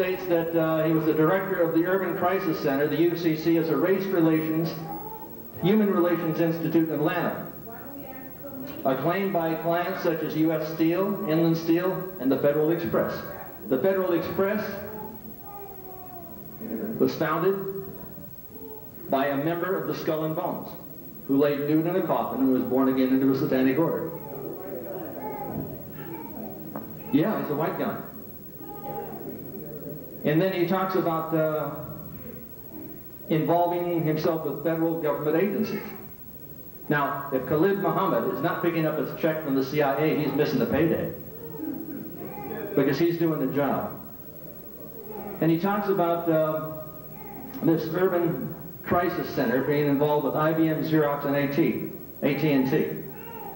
states that uh, he was the director of the Urban Crisis Center. The UCC is a race relations, human relations institute in Atlanta. Acclaimed by clients such as U.S. Steel, Inland Steel, and the Federal Express. The Federal Express was founded by a member of the Skull and Bones who laid nude in a coffin and was born again into a satanic order. Yeah, he's a white guy. And then he talks about uh, involving himself with federal government agencies. Now, if Khalid Muhammad is not picking up his check from the CIA, he's missing the payday. Because he's doing the job. And he talks about uh, this urban crisis center being involved with IBM, Xerox, and AT, AT&T.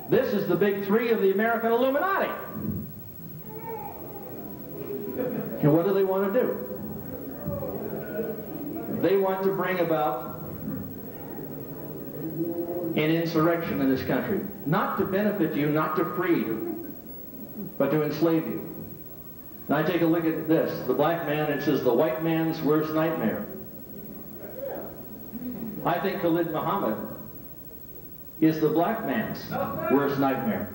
This is the big three of the American Illuminati. And what do they want to do? They want to bring about an insurrection in this country. Not to benefit you, not to free you, but to enslave you. Now I take a look at this. The black man, it says the white man's worst nightmare. I think Khalid Muhammad is the black man's worst nightmare.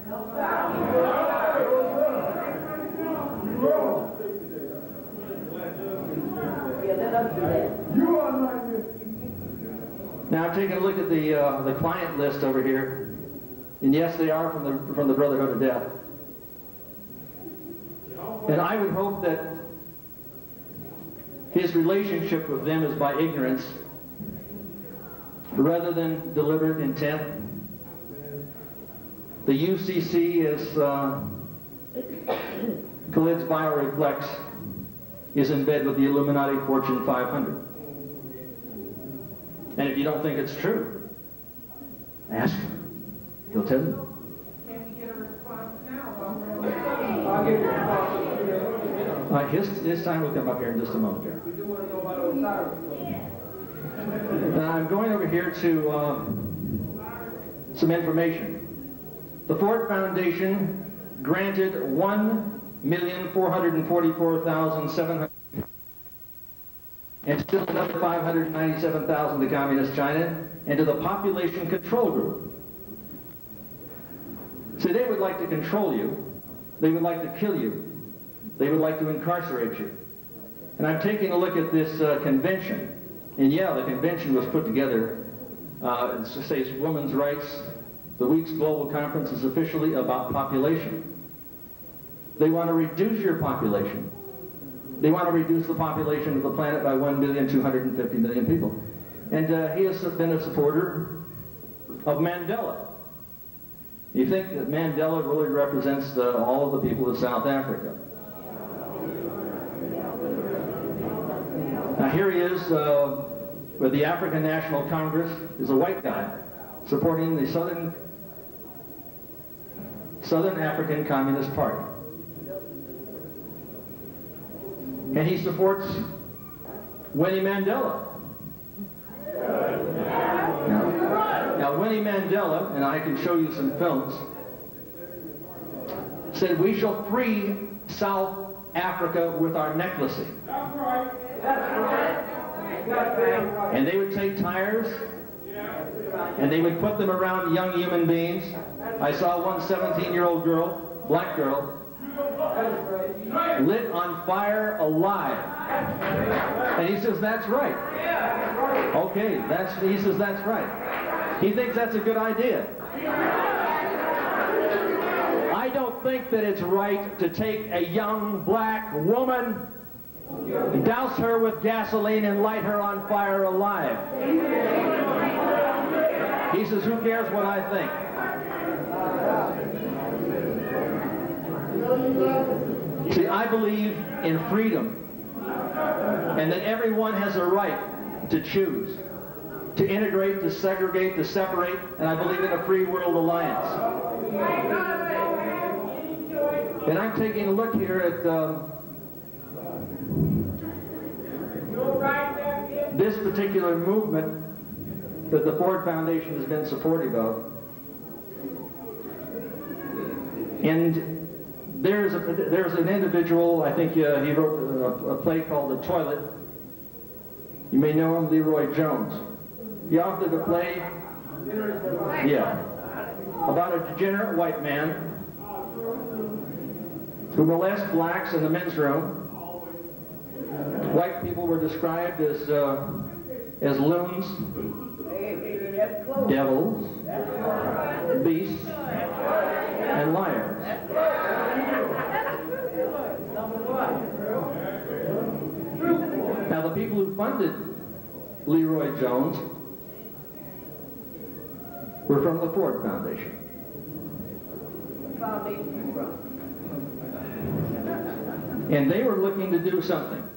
Now taking a look at the uh, the client list over here, and yes, they are from the from the Brotherhood of Death. And I would hope that his relationship with them is by ignorance rather than deliberate intent. The UCC is uh, Khalid's bioreflex is in bed with the Illuminati Fortune 500. And if you don't think it's true, ask him. He'll tell you. Can we get a response now? I'll give you a. Uh, his, his time will come up here in just a moment, Jerry. We do want to know about Osiris. Now I'm going over here to um, some information. The Ford Foundation granted one million four hundred and forty-four thousand seven hundred and still another 597,000 to Communist China and to the Population Control Group. See, they would like to control you. They would like to kill you. They would like to incarcerate you. And I'm taking a look at this uh, convention. And yeah, the convention was put together, uh, it says women's rights. The week's global conference is officially about population. They want to reduce your population. They want to reduce the population of the planet by 1,250,000,000 people. And uh, he has been a supporter of Mandela. You think that Mandela really represents the, all of the people of South Africa? Now here he is uh, with the African National Congress, is a white guy, supporting the Southern, Southern African Communist Party. And he supports Winnie Mandela. Now, now, Winnie Mandela, and I can show you some films, said, we shall free South Africa with our necklacing. That's right. That's right. That's right. And they would take tires and they would put them around young human beings. I saw one 17-year-old girl, black girl. Lit on fire alive. And he says, that's right. Okay, that's, he says, that's right. He thinks that's a good idea. I don't think that it's right to take a young black woman, douse her with gasoline, and light her on fire alive. He says, who cares what I think? See, I believe in freedom and that everyone has a right to choose, to integrate, to segregate, to separate, and I believe in a free world alliance. And I'm taking a look here at um, this particular movement that the Ford Foundation has been supportive of. And there's, a, there's an individual, I think uh, he wrote a, a play called The Toilet. You may know him, LeRoi Jones. He authored a play, yeah, about a degenerate white man who molests blacks in the men's room. White people were described as, uh, as loons, devils, beasts, and liars. Now, the people who funded LeRoi Jones were from the Ford Foundation. And they were looking to do something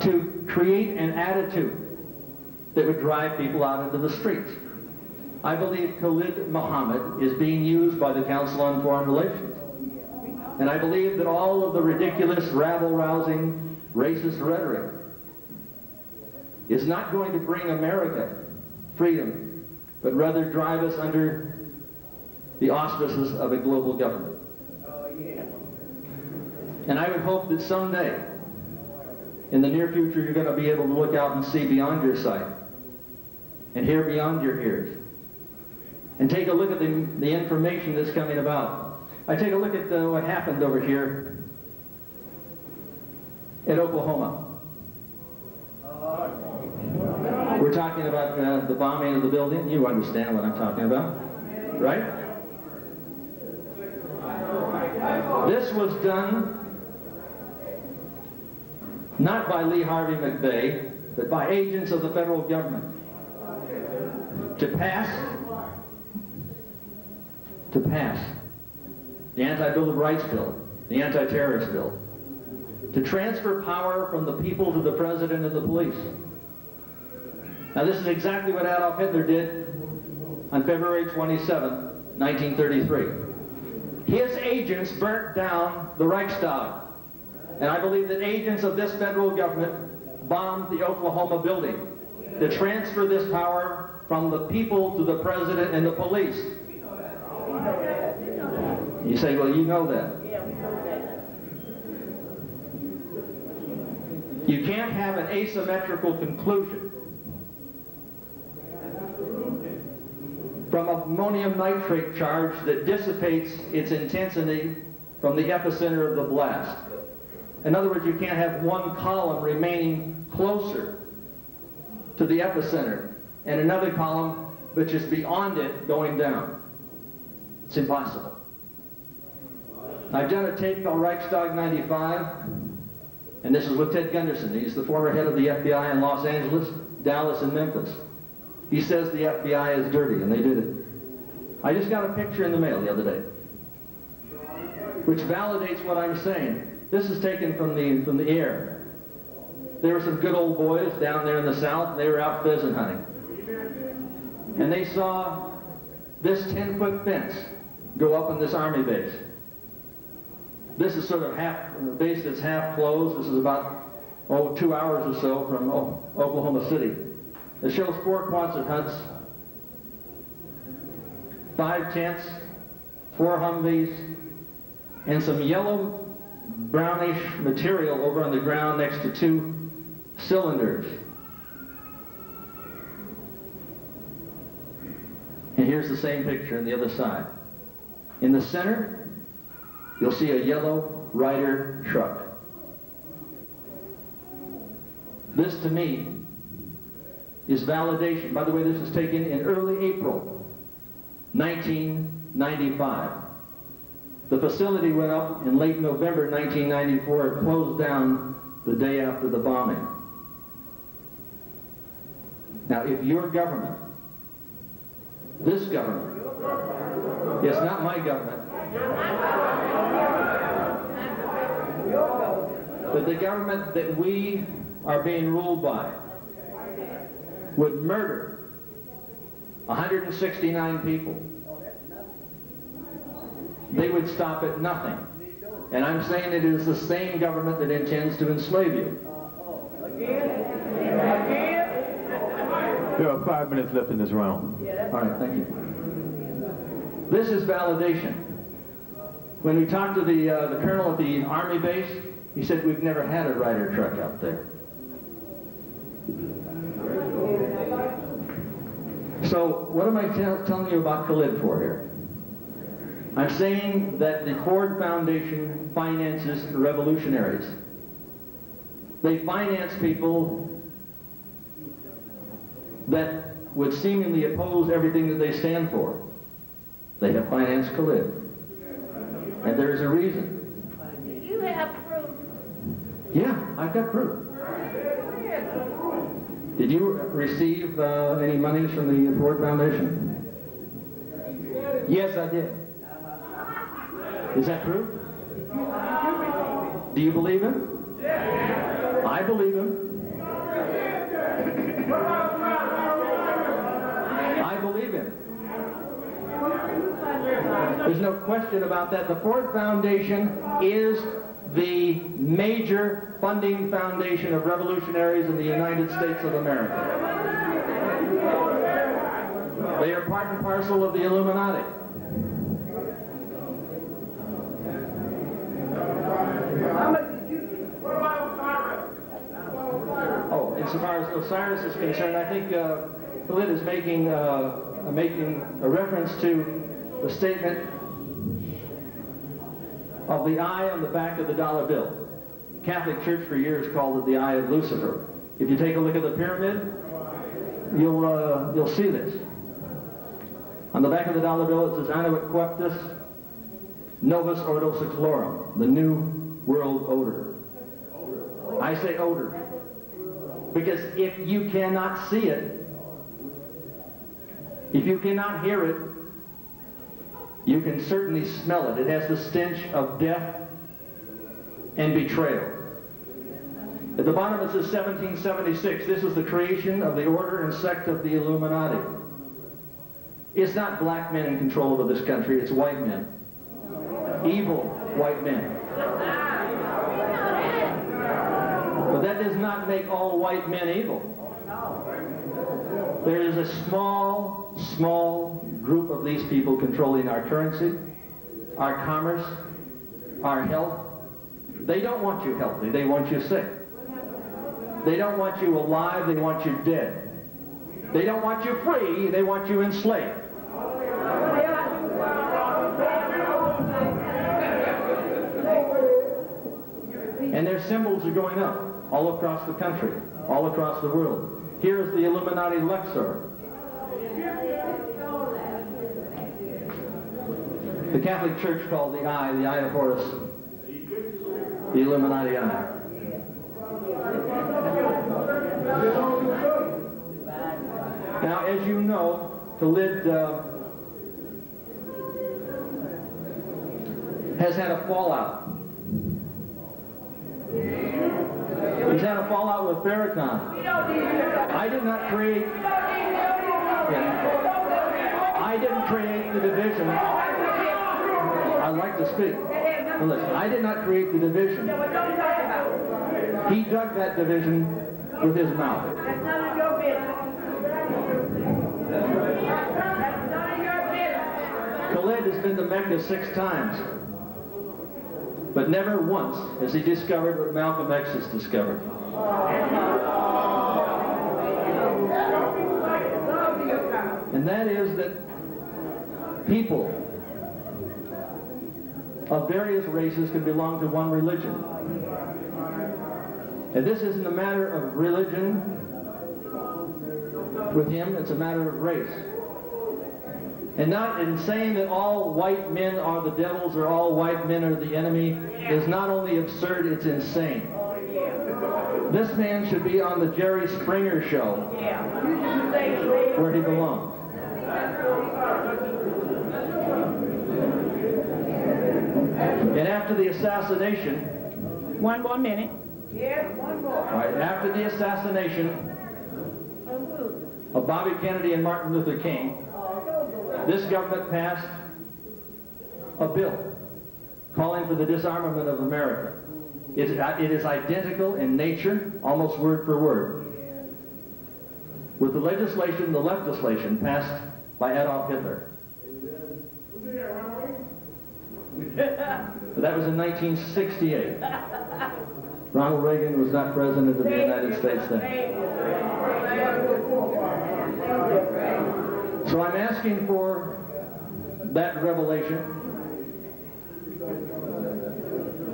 to create an attitude that would drive people out into the streets. I believe Khalid Muhammad is being used by the Council on Foreign Relations. And I believe that all of the ridiculous, rabble-rousing, racist rhetoric is not going to bring America freedom, but rather drive us under the auspices of a global government. And I would hope that someday, in the near future, you're going to be able to look out and see beyond your sight and hear beyond your ears and take a look at the, the information that's coming about. I take a look at uh, what happened over here at Oklahoma. We're talking about uh, the bombing of the building. You understand what I'm talking about, right? This was done not by Lee Harvey McVeigh, but by agents of the federal government to pass to pass the Anti-Bill of Rights bill, the Anti-Terrorist bill, to transfer power from the people to the president and the police. Now this is exactly what Adolf Hitler did on February 27, 1933. His agents burnt down the Reichstag. And I believe that agents of this federal government bombed the Oklahoma building to transfer this power from the people to the president and the police. You say, well, you know that. You can't have an asymmetrical conclusion from ammonium nitrate charge that dissipates its intensity from the epicenter of the blast. In other words, you can't have one column remaining closer to the epicenter and another column which is beyond it going down. It's impossible. I've done a tape called Reichstag 95, and this is with Ted Gunderson. He's the former head of the FBI in Los Angeles, Dallas, and Memphis. He says the FBI is dirty, and they did it. I just got a picture in the mail the other day, which validates what I'm saying. This is taken from the, from the air. There were some good old boys down there in the south. They were out pheasant hunting. And they saw this 10-foot fence go up in this army base. This is sort of half, the base that's half closed. This is about, oh, two hours or so from oh, Oklahoma City. It shows four Quonset huts, five tents, four Humvees, and some yellow brownish material over on the ground next to two cylinders. And here's the same picture on the other side. In the center, you'll see a yellow Ryder truck. This, to me, is validation. By the way, this was taken in early April 1995. The facility went up in late November 1994. It closed down the day after the bombing. Now, if your government, this government, yes, not my government, but the government that we are being ruled by would murder 169 people, they would stop at nothing. And I'm saying it is the same government that intends to enslave you. There are five minutes left in this round. All right, thank you. This is validation. When we talked to the, uh, the colonel at the army base, he said, we've never had a rider truck out there. So what am I telling you about Khalid for here? I'm saying that the Ford Foundation finances revolutionaries. They finance people that would seemingly oppose everything that they stand for. They have financed Khalid. And there's a reason. You have proof. Yeah, I've got proof. Did you receive uh, any monies from the Ford Foundation? Yes, I did. Is that true? Do you believe him? I believe him. I believe him. There's no question about that. The Ford Foundation is the major funding foundation of revolutionaries in the United States of America. They are part and parcel of the Illuminati. How much did you get? Oh, far as Osiris is concerned, I think uh, is making, uh, making a reference to the statement of the eye on the back of the dollar bill. Catholic Church for years called it the eye of Lucifer. If you take a look at the pyramid, you'll, uh, you'll see this. On the back of the dollar bill it says Annuit Coeptis Novus Ordo Seclorum, the new world order. I say odor. Because if you cannot see it, if you cannot hear it, you can certainly smell it. It has the stench of death and betrayal. At the bottom it says 1776. This is the creation of the order and sect of the Illuminati. It's not black men in control of this country, it's white men. Evil white men. But that does not make all white men evil. There is a small, small group of these people controlling our currency, our commerce, our health. They don't want you healthy, they want you sick. They don't want you alive, they want you dead. They don't want you free, they want you enslaved. And their symbols are going up all across the country, all across the world. Here is the Illuminati Luxor. The Catholic Church called the eye the eye of Horus, the Illuminati eye. Now, as you know, Khalid uh, has had a fallout. He's had a fallout with Farrakhan. I did not create. Yeah. I didn't create the division. I'd like to speak. Now listen, I did not create the division. He dug that division with his mouth. That's none of your business. Khalid has been to Mecca six times. But never once has he discovered what Malcolm X has discovered. And that is that people of various races can belong to one religion. And this isn't a matter of religion with him, it's a matter of race. And not in saying that all white men are the devils or all white men are the enemy is not only absurd, it's insane. This man should be on the Jerry Springer show Yeah. You just say slave. where he belongs. And after the assassination, One more minute. Yes, one more. right, after the assassination of Bobby Kennedy and Martin Luther King, this government passed a bill calling for the disarmament of America. It's, uh, it is identical in nature, almost word for word, with the legislation, the legislation passed by Adolf Hitler. But that was in 1968. Ronald Reagan was not president of the United States then. So I'm asking for that revelation.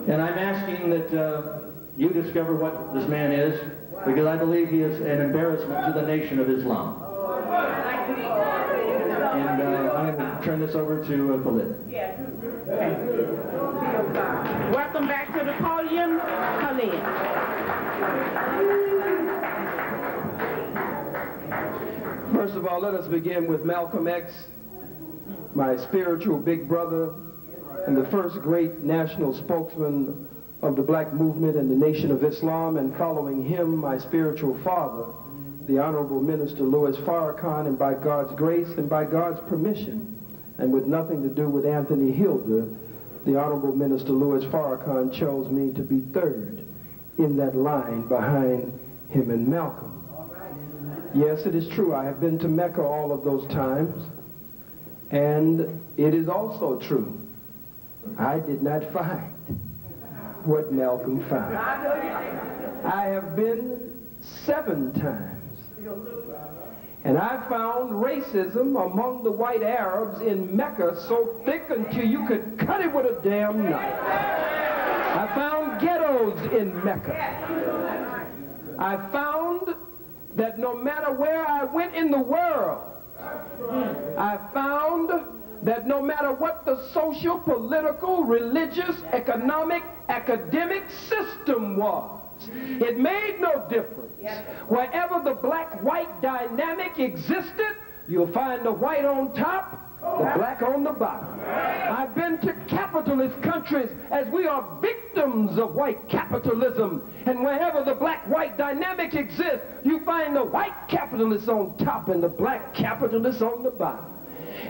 And I'm asking that uh, you discover what this man is, because I believe he is an embarrassment to the nation of Islam. And uh, I'm going to turn this over to uh, Khalid. Welcome back to the podium, Khalid. First of all, let us begin with Malcolm X, my spiritual big brother and the first great national spokesman of the black movement and the Nation of Islam, and following him, my spiritual father, the Honorable Minister Louis Farrakhan, and by God's grace and by God's permission, and with nothing to do with Anthony Hilder, the Honorable Minister Louis Farrakhan chose me to be third in that line behind him and Malcolm. Yes, it is true. I have been to Mecca all of those times. And it is also true. I did not find what Malcolm found. I have been seven times. And I found racism among the white Arabs in Mecca so thick until you could cut it with a damn knife. I found ghettos in Mecca. I found that no matter where I went in the world, I found that no matter what the social, political, religious, economic, academic system was, it made no difference. Wherever the black-white dynamic existed, you'll find the white on top, the black on the bottom. I've been to capitalist countries as we are victims of white capitalism. And wherever the black-white dynamic exists, you find the white capitalists on top and the black capitalists on the bottom.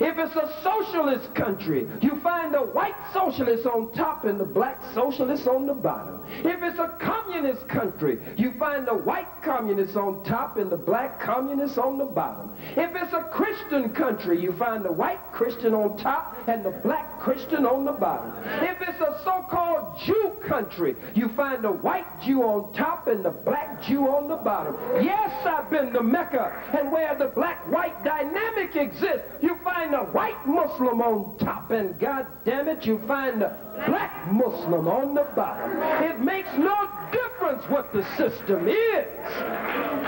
If it's a socialist country, you find the white socialists on top and the black socialists on the bottom. If it's a communist country, you find the white communists on top and the black communists on the bottom. If it's a Christian country, you find the white Christian on top and the black Christian on the bottom. If it's a so-called Jew country, you find the white Jew on top and the black Jew on the bottom. Yes, I've been to Mecca, and where the black-white dynamic exists, you find the white Muslim on top, and God damn it, you find the black Muslim on the bottom. It makes no difference what the system is.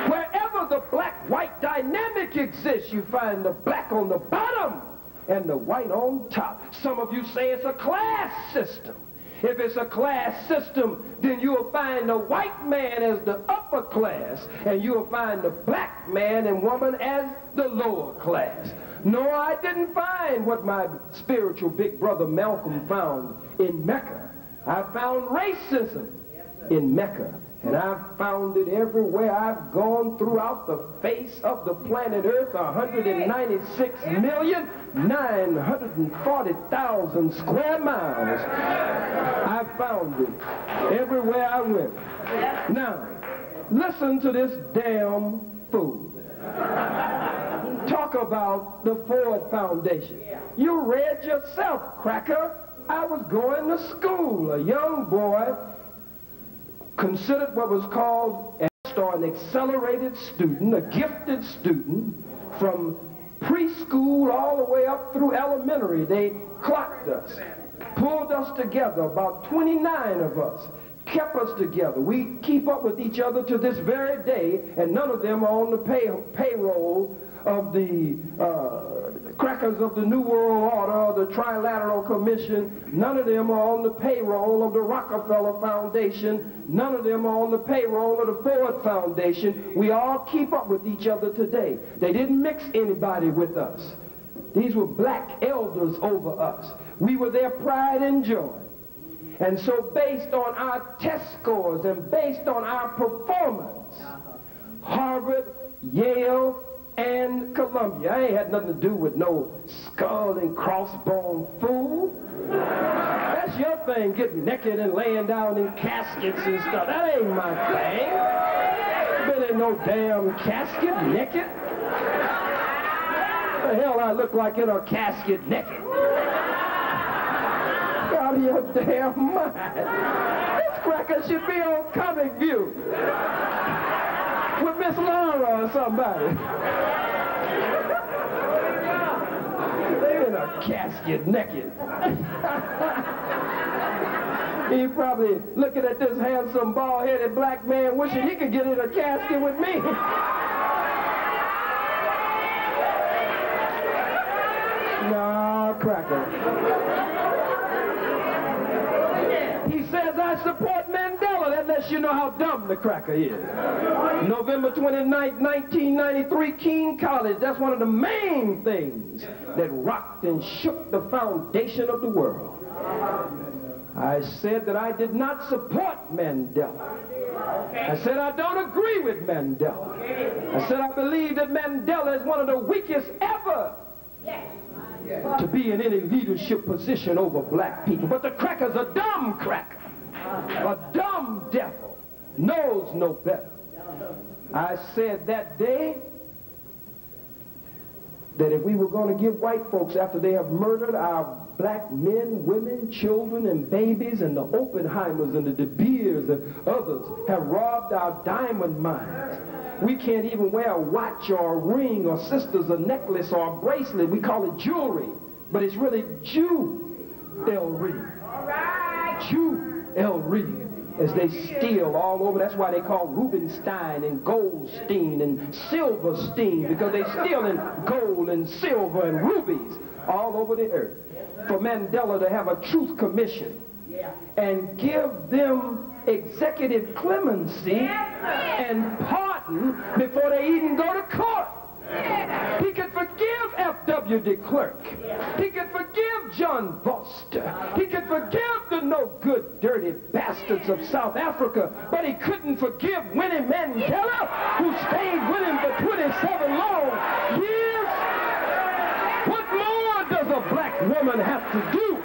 Wherever the black-white dynamic exists, you find the black on the bottom and the white on top. Some of you say it's a class system. If it's a class system, then you'll find the white man as the upper class, and you'll find the black man and woman as the lower class. No, I didn't find what my spiritual big brother Malcolm found in Mecca. I found racism in Mecca. And I've found it everywhere I've gone throughout the face of the planet Earth, 196,940,000 square miles. I've found it everywhere I went. Now, listen to this damn fool. Talk about the Ford Foundation. You read yourself, cracker. I was going to school, a young boy considered what was called an accelerated student, a gifted student, from preschool all the way up through elementary. They clocked us, pulled us together, about 29 of us, kept us together. We keep up with each other to this very day, and none of them are on the pay payroll of the uh, crackers of the New World Order the Trilateral Commission. None of them are on the payroll of the Rockefeller Foundation. None of them are on the payroll of the Ford Foundation. We all keep up with each other today. They didn't mix anybody with us. These were black elders over us. We were their pride and joy. And so based on our test scores and based on our performance, uh-huh. Harvard, Yale, and Columbia. I ain't had nothing to do with no skull and crossbone fool. That's your thing, getting naked and laying down in caskets and stuff. That ain't my thing. Been in no damn casket, naked. The hell I look like in a casket naked. out of your damn mind. This cracker should be on Comic View with Miss Laura or somebody. They in a casket naked. he probably looking at this handsome, bald-headed black man wishing he could get in a casket with me. no, cracker. He says, I support Mandela. Lets you know how dumb the cracker is. November 29, 1993, Kean College. That's one of the main things that rocked and shook the foundation of the world. I said that I did not support Mandela. I said I don't agree with Mandela. I said I believe that Mandela is one of the weakest ever to be in any leadership position over black people. But the cracker's a dumb cracker, a dumb devil, knows no better. I said that day that if we were going to give white folks, after they have murdered our black men, women, children, and babies, and the Oppenheimers and the De Beers and others have robbed our diamond mines. We can't even wear a watch or a ring or sisters a necklace or a bracelet. We call it jewelry, but it's really jewelry. Jewelry as they steal all over. That's why they call Rubenstein and Goldstein and Silverstein because they steal in gold and silver and rubies all over the earth. For Mandela to have a truth commission and give them executive clemency and pardon before they even go to court. He could forgive F.W. de Klerk. He could forgive John Vorster. He could forgive the no good, dirty bastards of South Africa, but he couldn't forgive Winnie Mandela, who stayed with him for 27 long years. What more does a black woman have to do?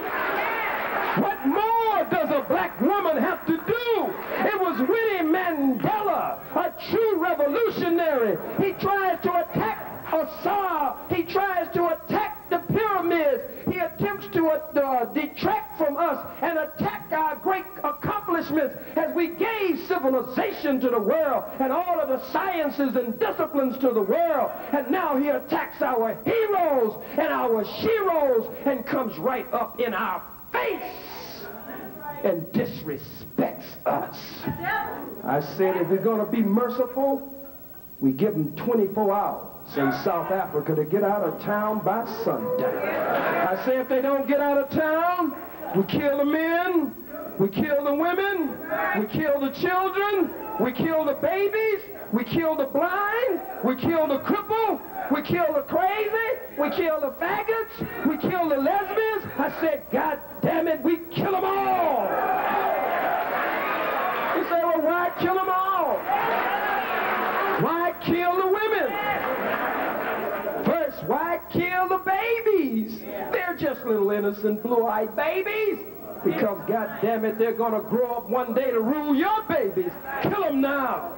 What more does a black woman have to do? It was Winnie Mandela, a true revolutionary. He tries to attack Assad. He tries to attack the pyramids. He attempts to uh, detract from us and attack our great accomplishments as we gave civilization to the world and all of the sciences and disciplines to the world. And now he attacks our heroes and our sheroes and comes right up in our face and disrespects us. I said if we're going to be merciful, we give them 24 hours in South Africa to get out of town by sundown. I say if they don't get out of town, we kill the men, we kill the women, we kill the children, we kill the babies, we kill the blind, we kill the cripple, we kill the crazy, we kill the faggots, we kill the lesbians. I said, God damn it, we kill them all. You say, well, why kill them all? Why kill the women? Why kill the babies? They're just little innocent blue-eyed babies. Because, God damn it, they're going to grow up one day to rule your babies. Kill them now.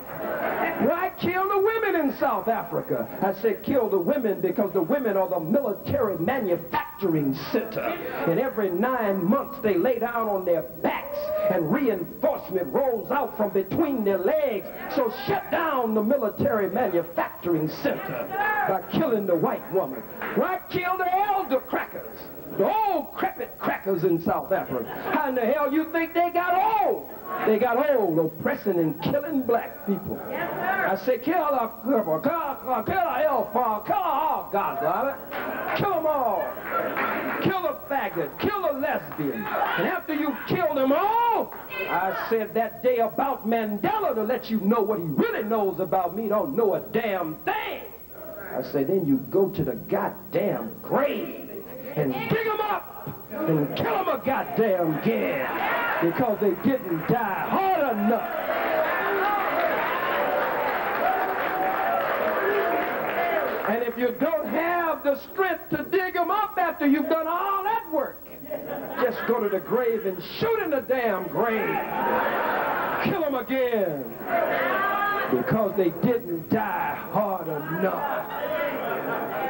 Why kill the women in South Africa? I said kill the women because the women are the military manufacturing center. And every nine months they lay down on their backs and reinforcement rolls out from between their legs. So shut down the military manufacturing center by killing the white woman. Why kill the elder crackers? Oh, the old crepit crackers in South Africa. How in the hell you think they got old? They got old oppressing and killing black people. Yes, I said, kill the cripple, kill, kill the elf, kill all, God love it. Kill them all. Kill the faggot, kill the lesbian. And after you kill them all, I said that day about Mandela to let you know what he really knows about me, don't know a damn thing. I said, then you go to the goddamn grave and dig them up and kill them a goddamn again because they didn't die hard enough. And if you don't have the strength to dig them up after you've done all that work, just go to the grave and shoot in the damn grave. Kill them again because they didn't die hard enough.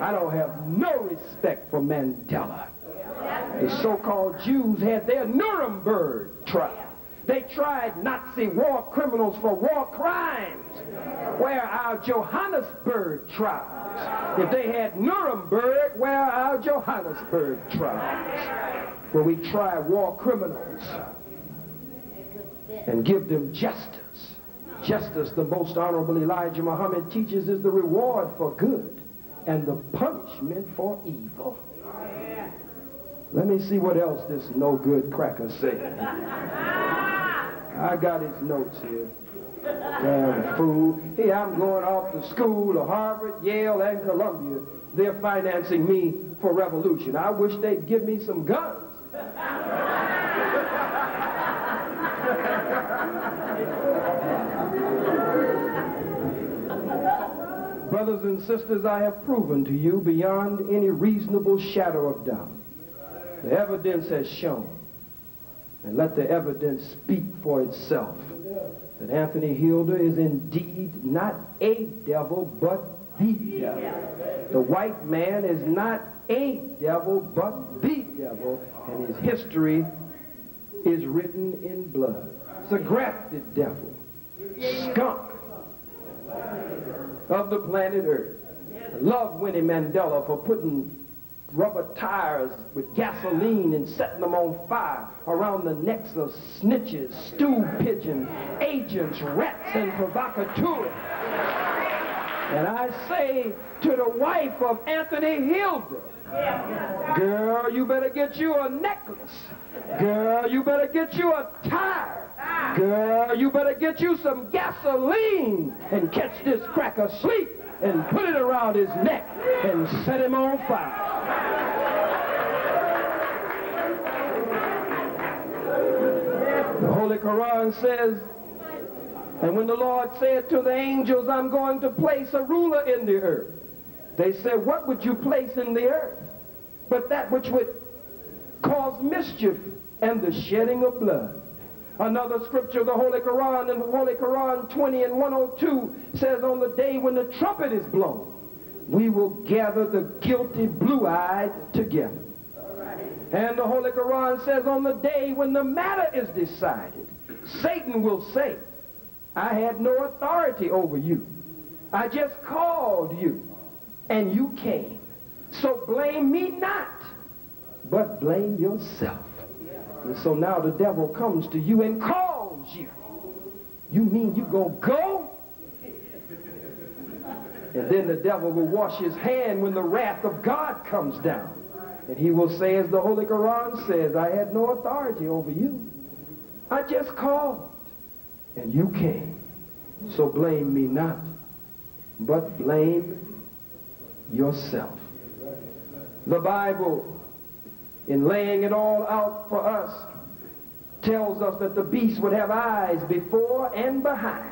I don't have no respect for Mandela. The so-called Jews had their Nuremberg trial. They tried Nazi war criminals for war crimes, where our Johannesburg trials. If they had Nuremberg, where are our Johannesburg trials? Where we try war criminals and give them justice. Justice, the most honorable Elijah Muhammad teaches, is the reward for good and the punishment for evil. Let me see what else this no good cracker said. I got his notes here. Damn fool. Hey, I'm going off to school to Harvard, Yale, and Columbia. They're financing me for revolution. I wish they'd give me some guns. Brothers and sisters, I have proven to you beyond any reasonable shadow of doubt. The evidence has shown, and let the evidence speak for itself, that Anthony Hilder is indeed not a devil, but the devil. The white man is not a devil, but the devil, and his history is written in blood. It's a grafted devil, skunk of the planet Earth. Love Winnie Mandela for putting rubber tires with gasoline and setting them on fire around the necks of snitches, stew pigeons, agents, rats, and provocateurs. And I say to the wife of Anthony Hilder, girl, you better get you a necklace. Girl, you better get you a tire. Girl, you better get you some gasoline and catch this cracker sleep and put it around his neck and set him on fire. The Holy Quran says, and when the Lord said to the angels, I'm going to place a ruler in the earth, they said, what would you place in the earth? But that which would cause mischief and the shedding of blood. Another scripture, the Holy Quran, in the Holy Quran 20 and 102 says, on the day when the trumpet is blown, we will gather the guilty blue-eyed together. And the Holy Quran says, on the day when the matter is decided, Satan will say, I had no authority over you. I just called you, and you came. So blame me not, but blame yourself. And so now the devil comes to you and calls you. You mean you gonna go? And then the devil will wash his hand when the wrath of God comes down. And he will say, as the Holy Quran says, I had no authority over you. I just called, and you came. So blame me not, but blame yourself. The Bible, in laying it all out for us, tells us that the beast would have eyes before and behind.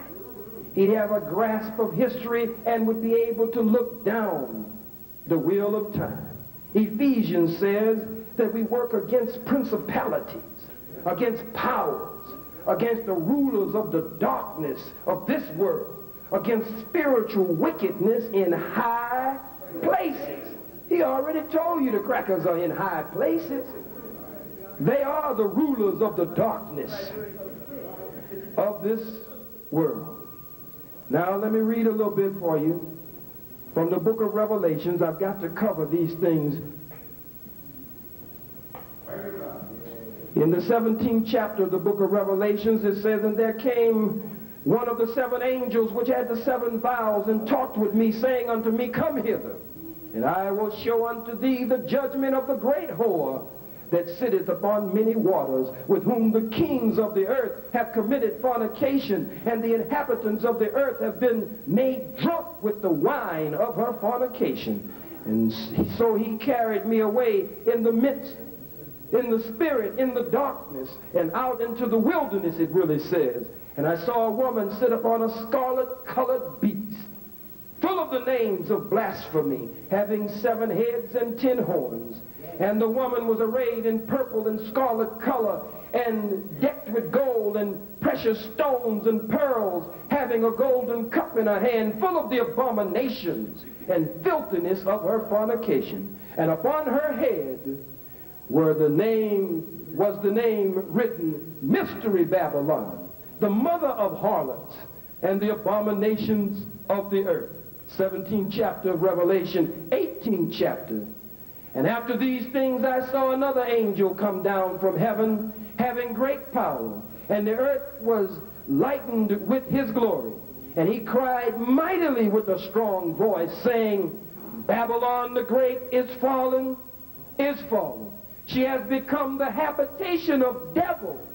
He'd have a grasp of history and would be able to look down the wheel of time. Ephesians says that we work against principalities, against powers, against the rulers of the darkness of this world, against spiritual wickedness in high places. He already told you the crackers are in high places. They are the rulers of the darkness of this world. Now let me read a little bit for you from the book of Revelations. I've got to cover these things. In the 17th chapter of the book of Revelations, it says, And there came one of the seven angels which had the seven vials and talked with me, saying unto me, Come hither, and I will show unto thee the judgment of the great whore that sitteth upon many waters, with whom the kings of the earth have committed fornication, and the inhabitants of the earth have been made drunk with the wine of her fornication. And so he carried me away in the midst, in the spirit, in the darkness, and out into the wilderness, it really says. And I saw a woman sit upon a scarlet-colored beast, full of the names of blasphemy, having seven heads and ten horns. And the woman was arrayed in purple and scarlet color and decked with gold and precious stones and pearls, having a golden cup in her hand full of the abominations and filthiness of her fornication. And upon her head where the name was the name written Mystery Babylon, the mother of harlots and the abominations of the earth. 17th chapter of Revelation, 18th chapter. And after these things I saw another angel come down from heaven, having great power, and the earth was lightened with his glory. And he cried mightily with a strong voice, saying, Babylon the Great is fallen, is fallen. She has become the habitation of devils,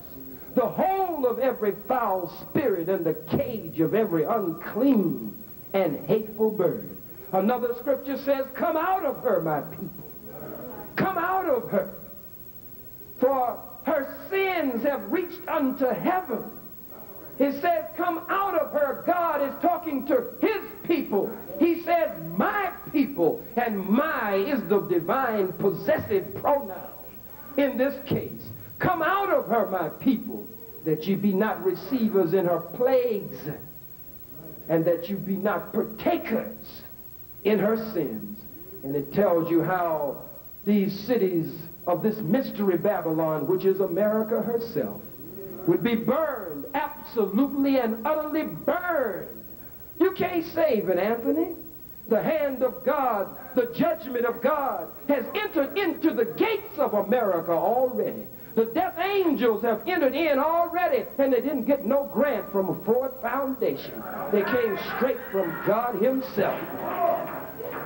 the hole of every foul spirit, and the cage of every unclean and hateful bird. Another scripture says, Come out of her, my people. Come out of her. For her sins have reached unto heaven. He says, Come out of her. God is talking to his people. He says, My people. And my is the divine possessive pronoun in this case. Come out of her, my people, that ye be not receivers in her plagues, and that you be not partakers in her sins. And it tells you how these cities of this mystery Babylon, which is America herself, would be burned, absolutely and utterly burned. You can't save it, Anthony. The hand of God, the judgment of God has entered into the gates of America already. The death angels have entered in already, and they didn't get no grant from a Ford Foundation. They came straight from God himself.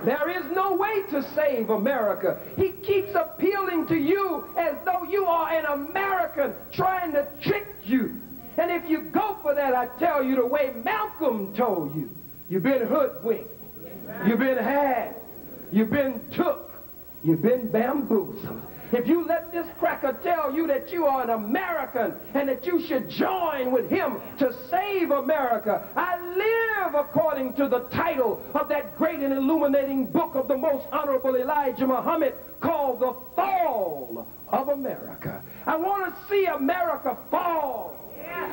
There is no way to save America. He keeps appealing to you as though you are an American trying to trick you. And if you go for that, I tell you the way Malcolm told you, you've been hoodwinked. You've been had. You've been took. You've been bamboozled. If you let this cracker tell you that you are an American and that you should join with him to save America, I live according to the title of that great and illuminating book of the most honorable Elijah Muhammad called The Fall of America. I want to see America fall.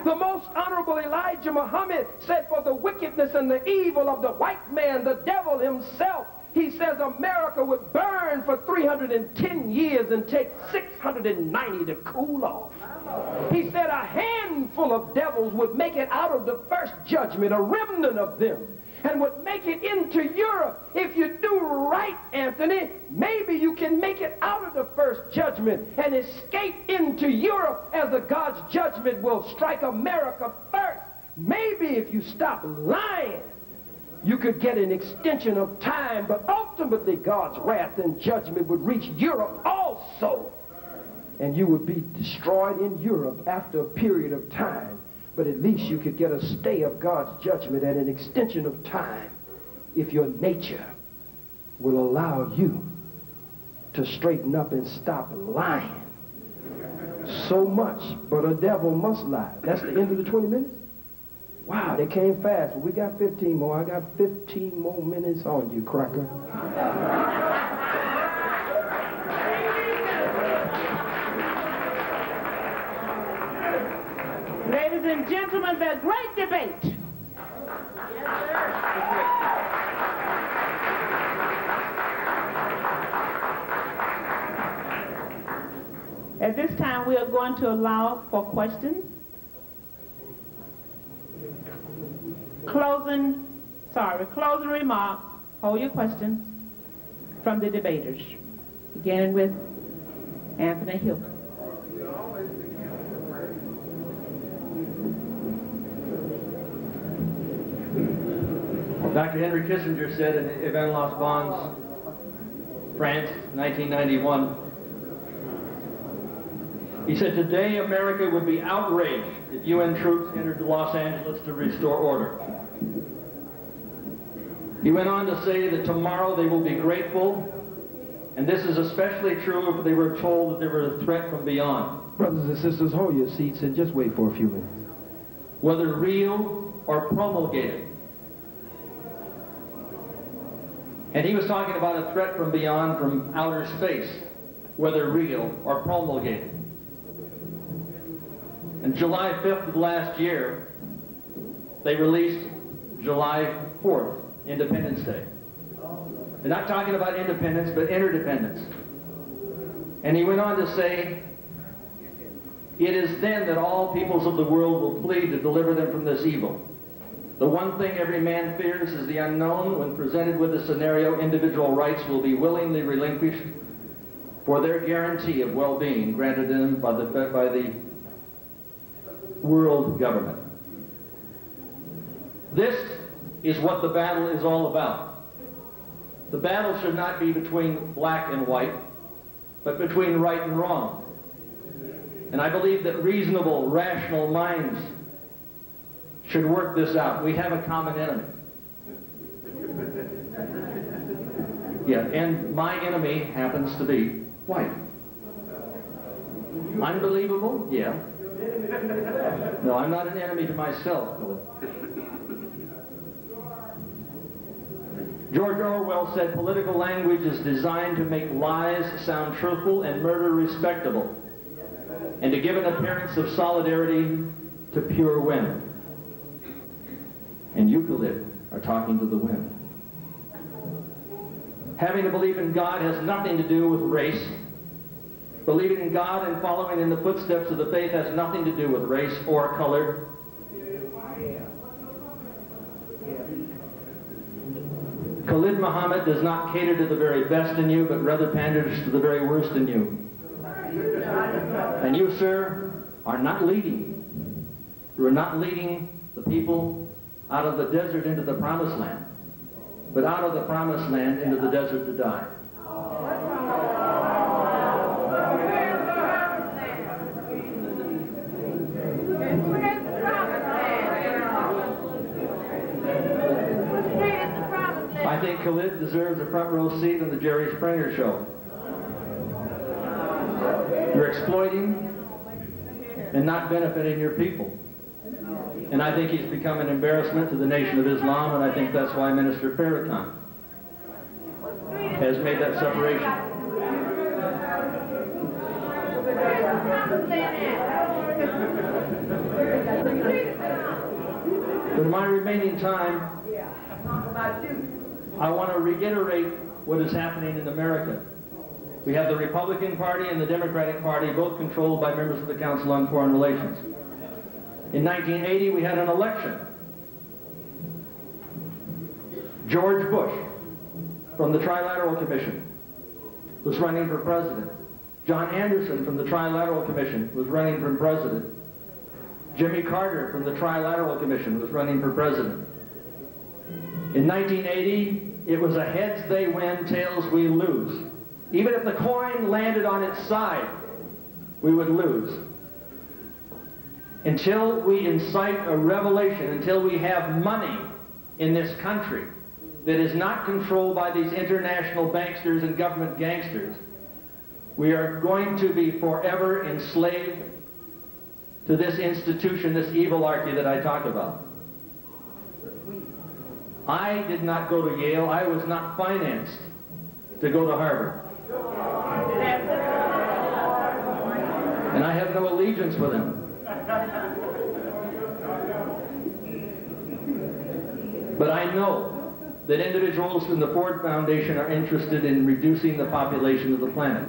The most honorable Elijah Muhammad said, For the wickedness and the evil of the white man, the devil himself, he says America would burn for 310 years and take 690 to cool off. He said a handful of devils would make it out of the first judgment, a remnant of them, and would make it into Europe. If you do right, Anthony, maybe you can make it out of the first judgment and escape into Europe as the God's judgment will strike America first. Maybe if you stop lying you could get an extension of time, but ultimately God's wrath and judgment would reach Europe also. And you would be destroyed in Europe after a period of time. But at least you could get a stay of God's judgment and an extension of time if your nature will allow you to straighten up and stop lying so much. But a devil must lie. That's the end of the 20 minutes? Wow, they came fast. Well, we got 15 more. I got 15 more minutes on you, cracker. Ladies and gentlemen, the great debate. At this time, we are going to allow for questions. Closing, sorry, closing remarks. Hold your questions from the debaters, beginning with Anthony Hill. Dr. Henry Kissinger said in Evian-les-Bains, France, 1991, he said, today America would be outraged if UN troops entered Los Angeles to restore order. He went on to say that tomorrow they will be grateful, and this is especially true if they were told that there was a threat from beyond. Brothers and sisters, hold your seats and just wait for a few minutes. Whether real or promulgated. And he was talking about a threat from beyond, from outer space, whether real or promulgated. And July 5th of last year, they released July 4th, Independence Day. They're not talking about independence, but interdependence. And he went on to say, It is then that all peoples of the world will plead to deliver them from this evil. The one thing every man fears is the unknown. When presented with a scenario, individual rights will be willingly relinquished for their guarantee of well-being granted them by the, by the world government. This is what the battle is all about. The battle should not be between black and white, but between right and wrong. And I believe that reasonable, rational minds should work this out. We have a common enemy. Yeah, and my enemy happens to be white. Unbelievable? Yeah. No, I'm not an enemy to myself. George Orwell said political language is designed to make lies sound truthful and murder respectable, and to give an appearance of solidarity to pure wind. And you Khalid are talking to the wind. Having to believe in God has nothing to do with race. Believing in God and following in the footsteps of the faith has nothing to do with race or color. Khalid Muhammad does not cater to the very best in you, but rather panders to the very worst in you. And you, sir, are not leading. You are not leading the people out of the desert into the promised land, but out of the promised land into the desert to die. Deserves a front row seat on the Jerry Springer show. You're exploiting and not benefiting your people. And I think he's become an embarrassment to the Nation of Islam, and I think that's why Minister Farrakhan has made that separation. In my remaining time, I want to reiterate what is happening in America. We have the Republican Party and the Democratic Party, both controlled by members of the Council on Foreign Relations. In 1980, we had an election. George Bush, from the Trilateral Commission, was running for president. John Anderson from the Trilateral Commission was running for president. Jimmy Carter from the Trilateral Commission was running for president. In 1980, it was a heads they win, tails we lose. Even if the coin landed on its side, we would lose. Until we incite a revelation, until we have money in this country that is not controlled by these international banksters and government gangsters, we are going to be forever enslaved to this institution, this evilarchy that I talk about. I did not go to Yale. I was not financed to go to Harvard. And I have no allegiance with them. But I know that individuals in the Ford Foundation are interested in reducing the population of the planet.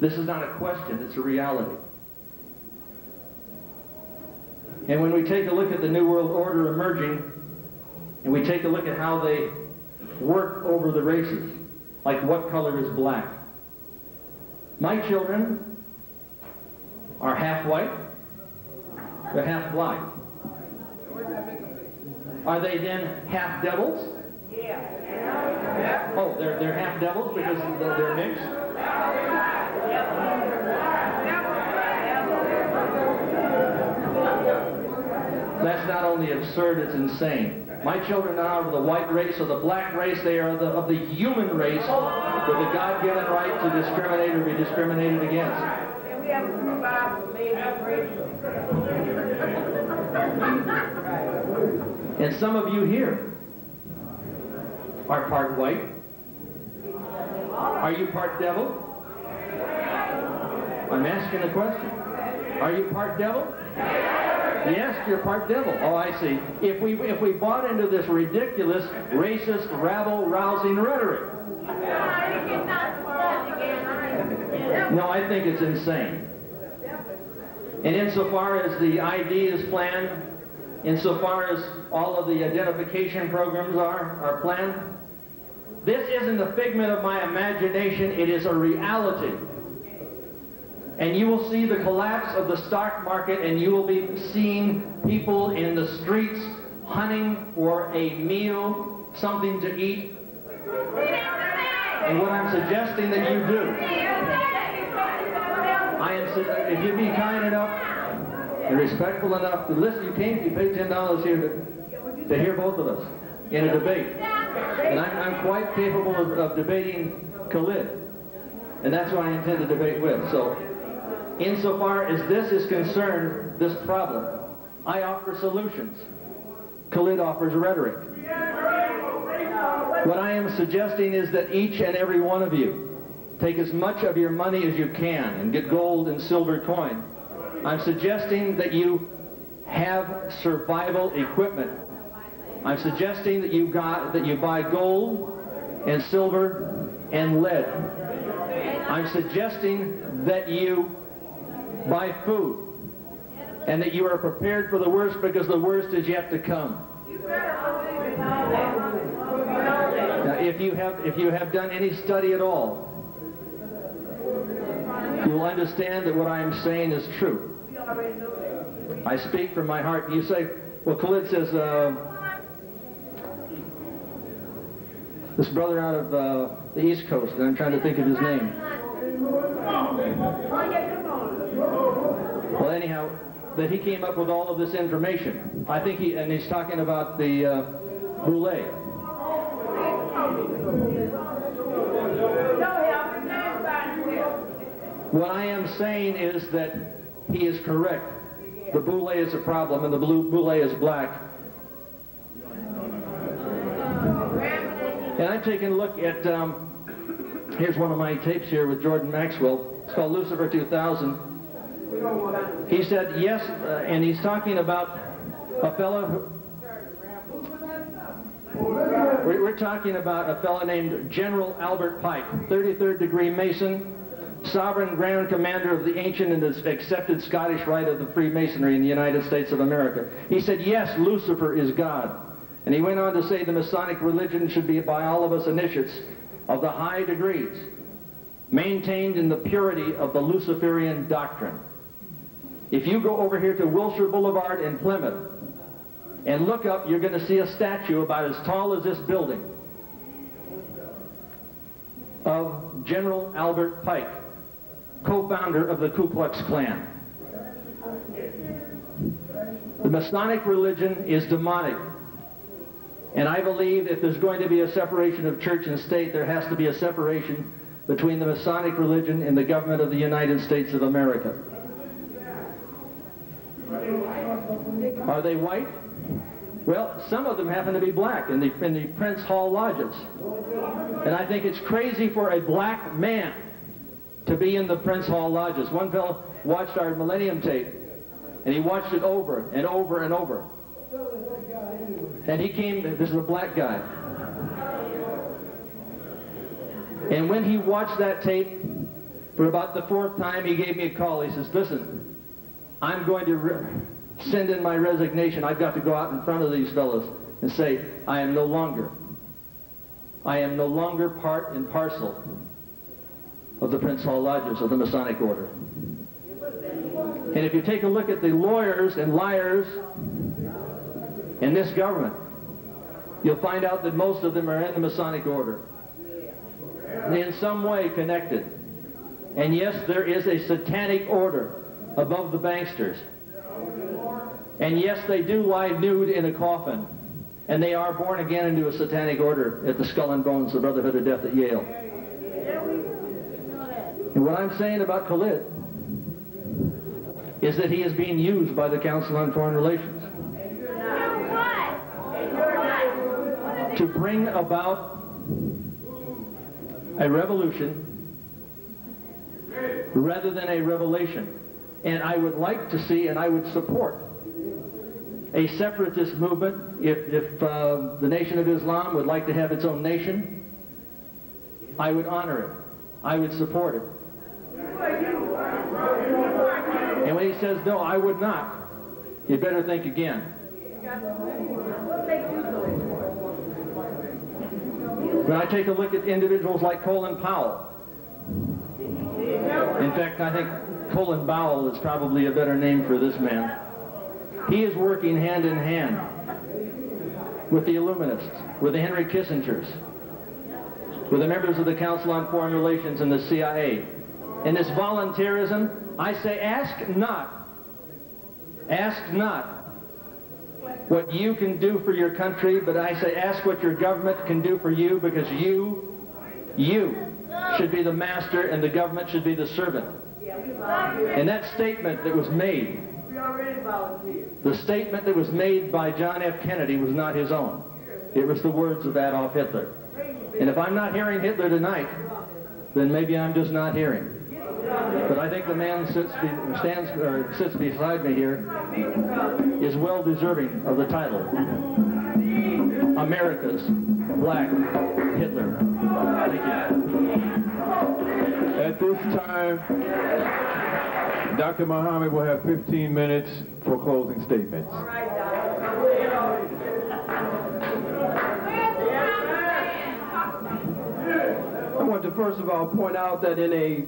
This is not a question, it's a reality. And when we take a look at the New World Order emerging, and we take a look at how they work over the races, like what color is black. My children are half white, they're half black. Are they then half devils? Yeah. Oh, they're, they're half devils because they're, they're mixed? That's not only absurd, it's insane. My children are of the white race or the black race. They are the, of the human race with the God-given right to discriminate or be discriminated against. And we have a survival And some of you here are part white. Are you part devil? I'm asking a question. Are you part devil? Yes, you're part devil. Oh, I see. If we if we bought into this ridiculous, racist, rabble-rousing rhetoric. No, I think it's insane. And insofar as the ID is planned, insofar as all of the identification programs are, are planned, this isn't a figment of my imagination, it is a reality. And you will see the collapse of the stock market and you will be seeing people in the streets hunting for a meal, something to eat. And what I'm suggesting that you do, I am, if you be kind enough and respectful enough to listen, you came, you paid ten dollars here to, to hear both of us in a debate. And I'm, I'm quite capable of, of debating Khalid. And that's who I intend to debate with. So, insofar as this is concerned, this problem, I offer solutions. Khalid offers rhetoric. What I am suggesting is that each and every one of you take as much of your money as you can and get gold and silver coin. I'm suggesting that you have survival equipment. I'm suggesting that you got that you buy gold and silver and lead. I'm suggesting that you buy food and that you are prepared for the worst because the worst is yet to come. Now, if you have if you have done any study at all, you will understand that what I am saying is true. I speak from my heart. You say, well, Khalid says, uh, this brother out of uh, the East Coast, and I'm trying to think of his name. Well, anyhow, that he came up with all of this information. I think he, and he's talking about the uh, Boule. What I am saying is that he is correct. The boule is a problem, and the blue boule is black. And I'm taking a look at, um, here's one of my tapes here with Jordan Maxwell. It's called Lucifer 2000. He said, yes, uh, and he's talking about a fellow who, we're, talking about a fellow named General Albert Pike, 33rd degree Mason, sovereign grand commander of the ancient and accepted Scottish rite of the Freemasonry in the United States of America. He said, yes, Lucifer is God. And he went on to say the Masonic religion should be by all of us initiates of the high degrees, maintained in the purity of the Luciferian doctrine. If you go over here to Wilshire Boulevard in Plymouth and look up, you're going to see a statue about as tall as this building of General Albert Pike, co-founder of the Ku Klux Klan. The Masonic religion is demonic. And I believe if there's going to be a separation of church and state, there has to be a separation between the Masonic religion and the government of the United States of America. Are they white? Well, some of them happen to be black in the, in the Prince Hall lodges. And I think it's crazy for a black man to be in the Prince Hall lodges. One fellow watched our Millennium tape, and he watched it over and over and over. And he came, this is a black guy. And when he watched that tape, for about the fourth time, he gave me a call. He says, listen, I'm going to send in my resignation. I've got to go out in front of these fellows and say, I am no longer, I am no longer part and parcel of the Prince Hall Lodges of the Masonic Order. And if you take a look at the lawyers and liars in this government, you'll find out that most of them are in the Masonic Order. In some way connected. And yes, there is a satanic order above the banksters. And yes, they do lie nude in a coffin. And they are born again into a satanic order at the Skull and Bones, the Brotherhood of Death at Yale. And what I'm saying about Khalid is that he is being used by the Council on Foreign Relations to bring about a revolution rather than a revelation. And I would like to see and I would support a separatist movement if, if uh, the Nation of Islam would like to have its own nation. I would honor it. I would support it. And when he says, no, I would not, you better think again. When I take a look at individuals like Colin Powell, in fact, I think Colin Bowell is probably a better name for this man. He is working hand in hand with the Illuminists, with the Henry Kissingers, with the members of the Council on Foreign Relations and the CIA. And this volunteerism, I say, ask not, ask not what you can do for your country, but I say, ask what your government can do for you because you, you should be the master and the government should be the servant. And that statement that was made, the statement that was made by John F. Kennedy was not his own. It was the words of Adolf Hitler. And if I'm not hearing Hitler tonight, then maybe I'm just not hearing. But I think the man sits be, stands or sits beside me here is well deserving of the title, America's Black Hitler. Thank you. At this time, Dr. Muhammad will have 15 minutes for closing statements. I want to first of all point out that in a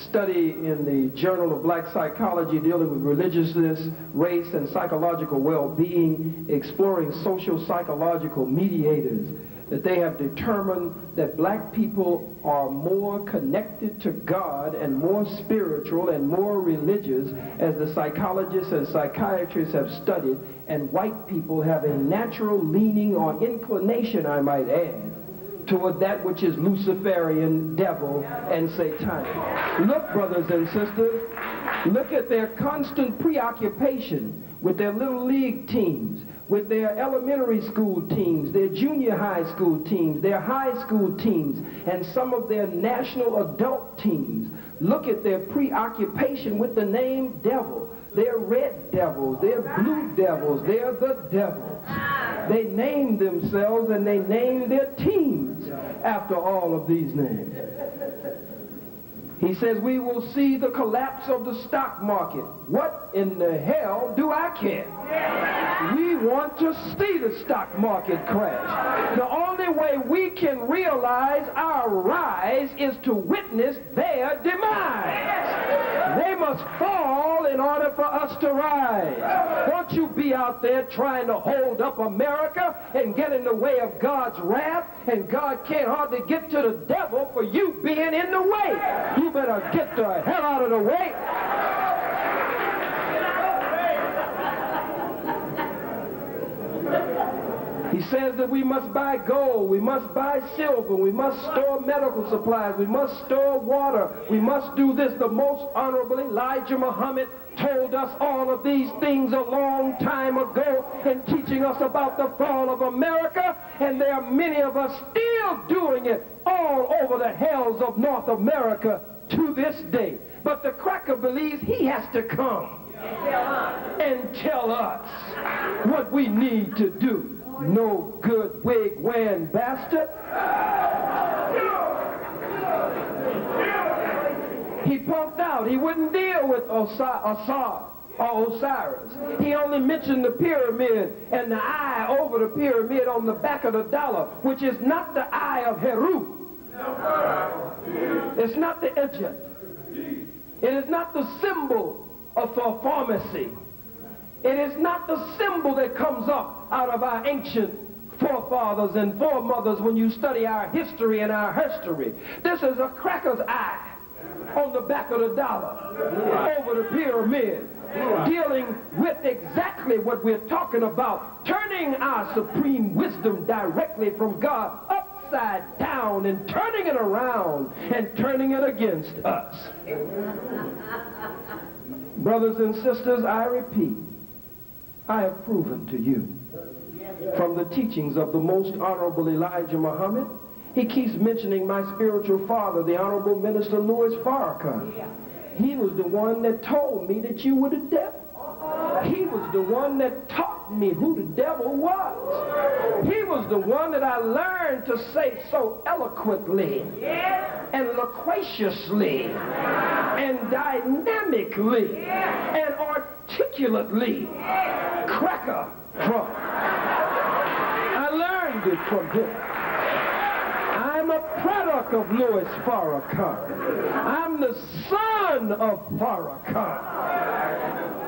study in the Journal of Black Psychology dealing with religiousness, race, and psychological well-being, exploring social psychological mediators, that they have determined that black people are more connected to God and more spiritual and more religious as the psychologists and psychiatrists have studied, and white people have a natural leaning or inclination, I might add, toward that which is Luciferian, devil, and satanic. Look, brothers and sisters, look at their constant preoccupation with their little league teams, with their elementary school teams, their junior high school teams, their high school teams, and some of their national adult teams. Look at their preoccupation with the name devil. They're red devils, they're blue devils, they're the devils. They name themselves and they name their teams after all of these names. He says, we will see the collapse of the stock market. What in the hell do I care? We want to see the stock market crash. The only way we can realize our rise is to witness their demise. They must fall in order for us to rise. Don't you be out there trying to hold up America and get in the way of God's wrath, and God can't hardly get to the devil for you being in the way. You better get the hell out of the way. He says that we must buy gold, we must buy silver, we must store medical supplies, we must store water, we must do this. The most honorable Elijah Muhammad told us all of these things a long time ago in teaching us about the fall of America, and there are many of us still doing it all over the hells of North America to this day. But the cracker believes he has to come and tell us what we need to do. No good wig wearing bastard. He punked out. He wouldn't deal with Asar or Osiris. He only mentioned the pyramid and the eye over the pyramid on the back of the dollar, which is not the eye of Heru. It's not the Egypt. It is not the symbol of pharmacy. It is not the symbol that comes up out of our ancient forefathers and foremothers when you study our history and our history. This is a cracker's eye on the back of the dollar over the pyramid dealing with exactly what we're talking about turning our supreme wisdom directly from God upside down and turning it around and turning it against us brothers and sisters I repeat I have proven to you from the teachings of the most honorable Elijah Muhammad. He keeps mentioning my spiritual father, the Honorable Minister Louis Farrakhan. He was the one that told me that you were the devil. He was the one that taught me who the devil was. He was the one that I learned to say so eloquently and loquaciously and dynamically and articulately cracker from. I learned it from him. I'm a product of Louis Farrakhan. I'm the son of Farrakhan.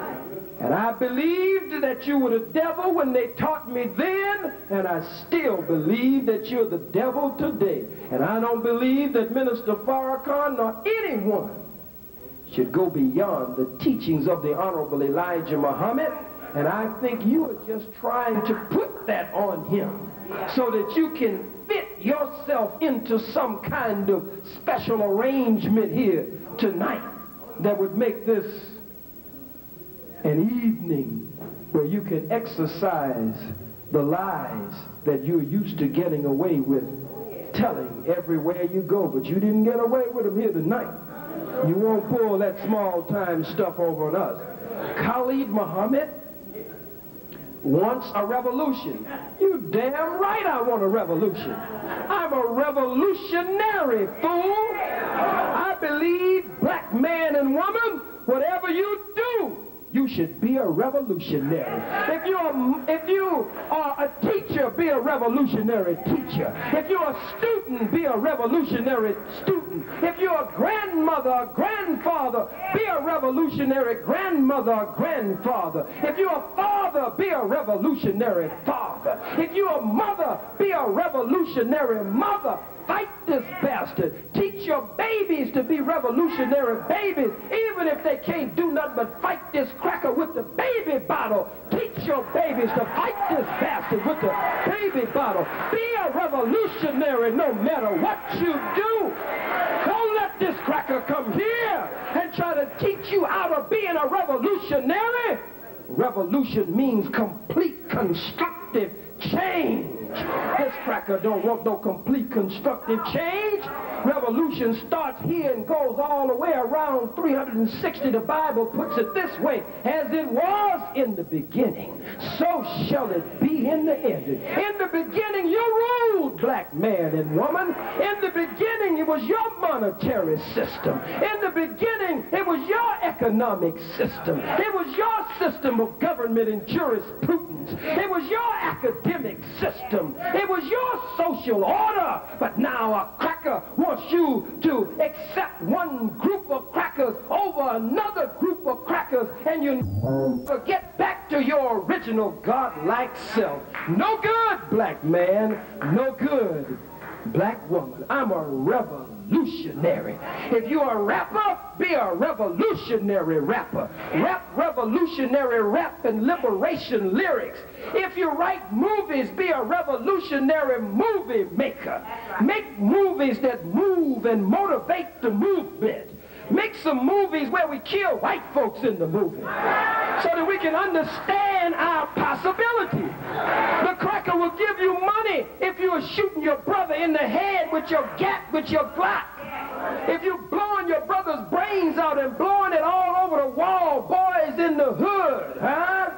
And I believed that you were the devil when they taught me then, and I still believe that you're the devil today. And I don't believe that Minister Farrakhan nor anyone should go beyond the teachings of the Honorable Elijah Muhammad. And I think you are just trying to put that on him so that you can fit yourself into some kind of special arrangement here tonight that would make this an evening where you can exercise the lies that you're used to getting away with telling everywhere you go, but you didn't get away with them here tonight. You won't pull that small time stuff over on us. Khalid Muhammad wants a revolution. You damn right I want a revolution. I'm a revolutionary, fool. I believe, black man and woman, whatever you do, you should be a revolutionary. If you're a, if you are a teacher, be a revolutionary teacher. If you're a student, be a revolutionary student. If you're a grandmother, a grandfather, be a revolutionary grandmother, grandfather. If you're a father, be a revolutionary father. If you're a mother, be a revolutionary mother. Fight this bastard. Teach your babies to be revolutionary babies, even if they can't do nothing but fight this cracker with the baby bottle. Teach your babies to fight this bastard with the baby bottle. Be a revolutionary no matter what you do. Don't let this cracker come here and try to teach you how to being a revolutionary. Revolution means complete constructive change. This cracker don't want no complete constructive change. Revolution starts here and goes all the way around 360. The Bible puts it this way, as it was in the beginning, so shall it be in the end. In the beginning, you ruled, black man and woman. In the beginning, it was your monetary system. In the beginning, it was your economic system. It was your system of government and jurisprudence. It was your academic system. It was your social order. But now a cracker wants you to accept one group of crackers over another group of crackers, and you get back to your original godlike self. No good, black man. No good, black woman. I'm a revolutionary. If you're a rapper, be a revolutionary rapper. Rap revolutionary rap and liberation lyrics. If you write movies, be a revolutionary movie maker. Make movies that move and motivate the movement. Make some movies where we kill white folks in the movie so that we can understand our possibility. The cracker will give you money if you are shooting your brother in the head with your gat, with your Glock. If you're blowing your brother's brains out and blowing it all over the wall, boys in the hood, huh?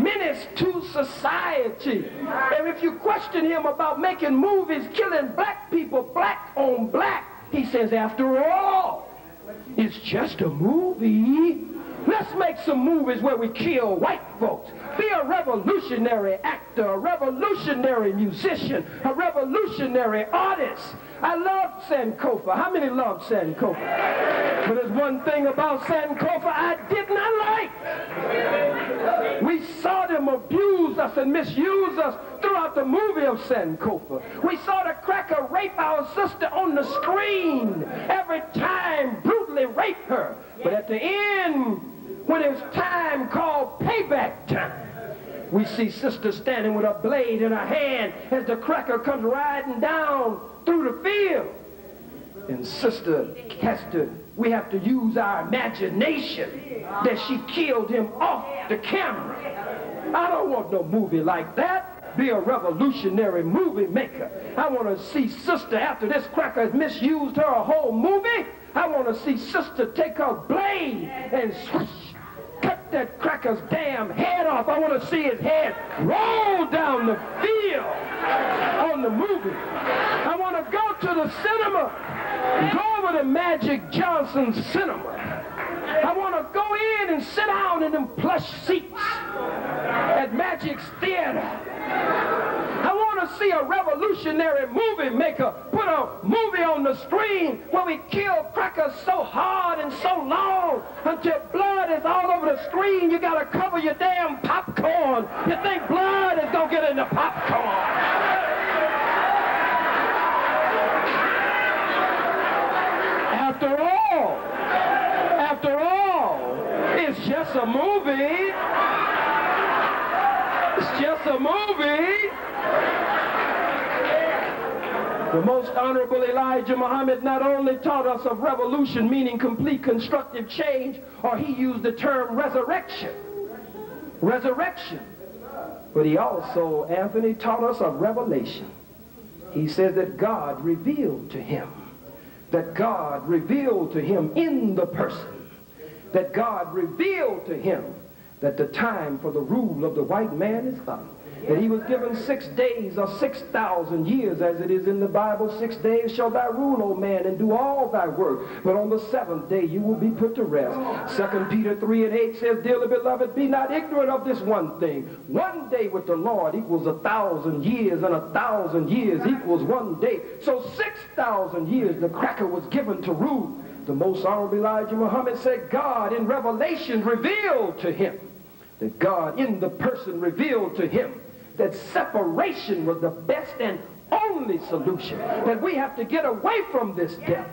Menace to society. And if you question him about making movies killing black people, black on black, he says, after all, it's just a movie. Let's make some movies where we kill white folks. Be a revolutionary actor, a revolutionary musician, a revolutionary artist. I love Sankofa. How many love Sankofa? But there's one thing about Sankofa I did not like. We saw them abuse us and misuse us throughout the movie of Sankofa. We saw the cracker rape our sister on the screen every time, brutally rape her. But at the end, when it was time called payback time, we see sister standing with a blade in her hand as the cracker comes riding down through the field. And sister has to, we have to use our imagination that she killed him off the camera. I don't want no movie like that. Be a revolutionary movie maker. I want to see sister after this cracker has misused her a whole movie. I want to see sister take her blade and swish, cut that cracker's damn head off. I want to see his head roll down the field on the movie. I want to go to the cinema, go over to Magic Johnson Cinema. I want to go in and sit down in them plush seats at Magic's Theater. I want to see a revolutionary movie maker put a movie on the screen where we kill crackers so hard and so long until blood is all over the screen. You got to cover your damn popcorn. You think blood is going to get in the popcorn. After all, after all, it's just a movie. It's just a movie. The most honorable Elijah Muhammad not only taught us of revolution, meaning complete constructive change, or he used the term resurrection. Resurrection. But he also, Anthony, taught us of revelation. He says that God revealed to him, that God revealed to him in the person, that God revealed to him that the time for the rule of the white man is up that he was given six days or 6,000 years, as it is in the Bible. Six days shall thou rule, O man, and do all thy work. But on the seventh day you will be put to rest. Second Peter 3 and 8 says, Dearly beloved, be not ignorant of this one thing. One day with the Lord equals a thousand years, and a thousand years equals one day. So 6,000 years the cracker was given to rule. The most honorable Elijah Muhammad said, God in Revelation revealed to him that God in the person revealed to him that separation was the best and only solution. That we have to get away from this death.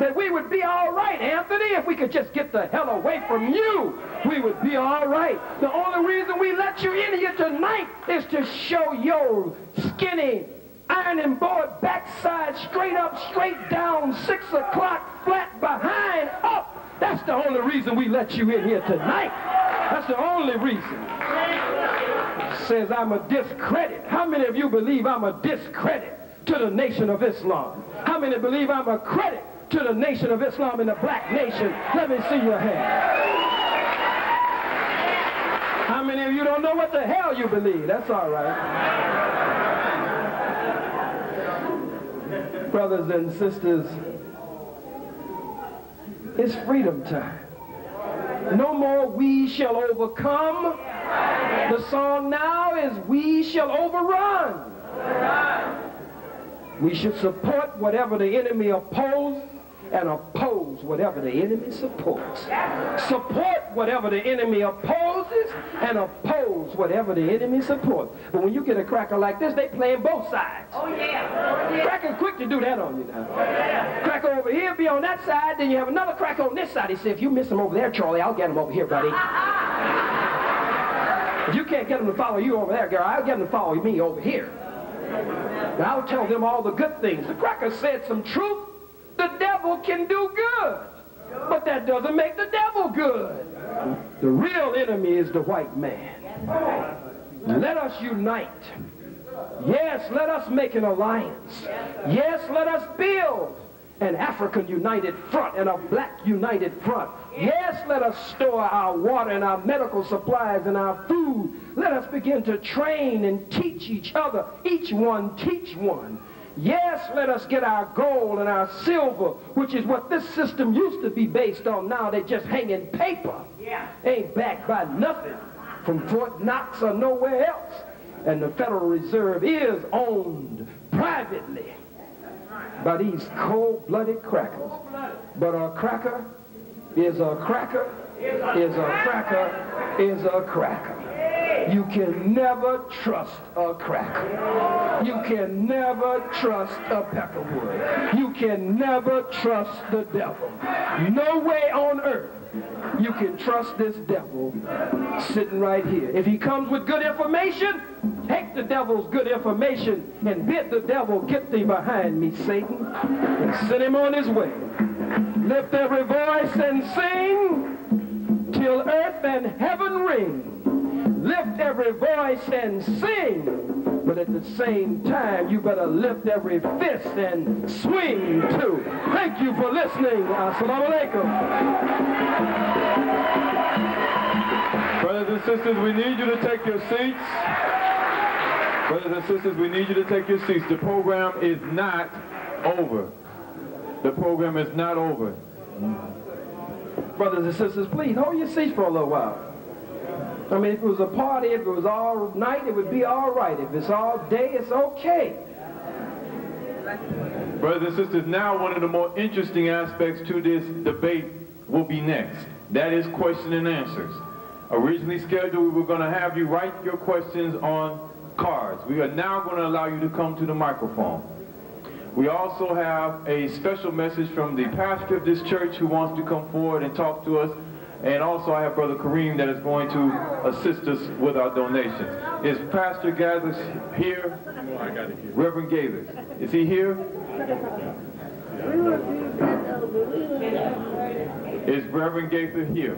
That we would be all right, Anthony, if we could just get the hell away from you. We would be all right. The only reason we let you in here tonight is to show your skinny ironing board backside straight up, straight down, six o'clock, flat behind, up. That's the only reason we let you in here tonight. That's the only reason says I'm a discredit. How many of you believe I'm a discredit to the nation of Islam? How many believe I'm a credit to the nation of Islam and the black nation? Let me see your hand. How many of you don't know what the hell you believe? That's all right. Brothers and sisters, it's freedom time. No more we shall overcome. The song now is we shall overrun. We should support whatever the enemy opposes and oppose whatever the enemy supports. Support whatever the enemy opposes and oppose whatever the enemy supports. But when you get a cracker like this, they playing both sides. Oh yeah. Cracker's quick to do that on you now. Oh, cracker over here, be on that side, then you have another cracker on this side. He said, if you miss him over there, Charlie, I'll get him over here, buddy. If you can't get him to follow you over there, girl, I'll get him to follow me over here. And I'll tell them all the good things. The cracker said some truth. The devil can do good. But that doesn't make the devil good. The real enemy is the white man. Let us unite. Yes, let us make an alliance. Yes, let us build an African united front and a black united front. Yes, let us store our water and our medical supplies and our food. Let us begin to train and teach each other. Each one teach one. Yes, let us get our gold and our silver, which is what this system used to be based on. Now they're just hanging paper. Yeah. Ain't backed by nothing from Fort Knox or nowhere else. And the Federal Reserve is owned privately by these cold-blooded crackers. But a cracker is a cracker, is a cracker, is a cracker. You can never trust a cracker. You can never trust a peckerwood. You can never trust the devil. No way on earth you can trust this devil sitting right here. If he comes with good information, take the devil's good information and bid the devil, get thee behind me, Satan, and send him on his way. Lift every voice and sing till earth and heaven ring. Lift every voice and sing. But at the same time, you better lift every fist and swing too. Thank you for listening. Assalamu alaikum. Brothers and sisters, we need you to take your seats. Brothers and sisters, we need you to take your seats. The program is not over. The program is not over. Brothers and sisters, please hold your seats for a little while. I mean, if it was a party, if it was all night, it would be all right. If it's all day, it's okay. Brothers and sisters, now one of the more interesting aspects to this debate will be next. That is question and answers. Originally scheduled, we were going to have you write your questions on cards. We are now going to allow you to come to the microphone. We also have a special message from the pastor of this church who wants to come forward and talk to us. And also I have Brother Kareem that is going to assist us with our donations. Is Pastor Gathers here? No, I got it. Reverend Gathers. Is he here? Is Reverend Gaither here?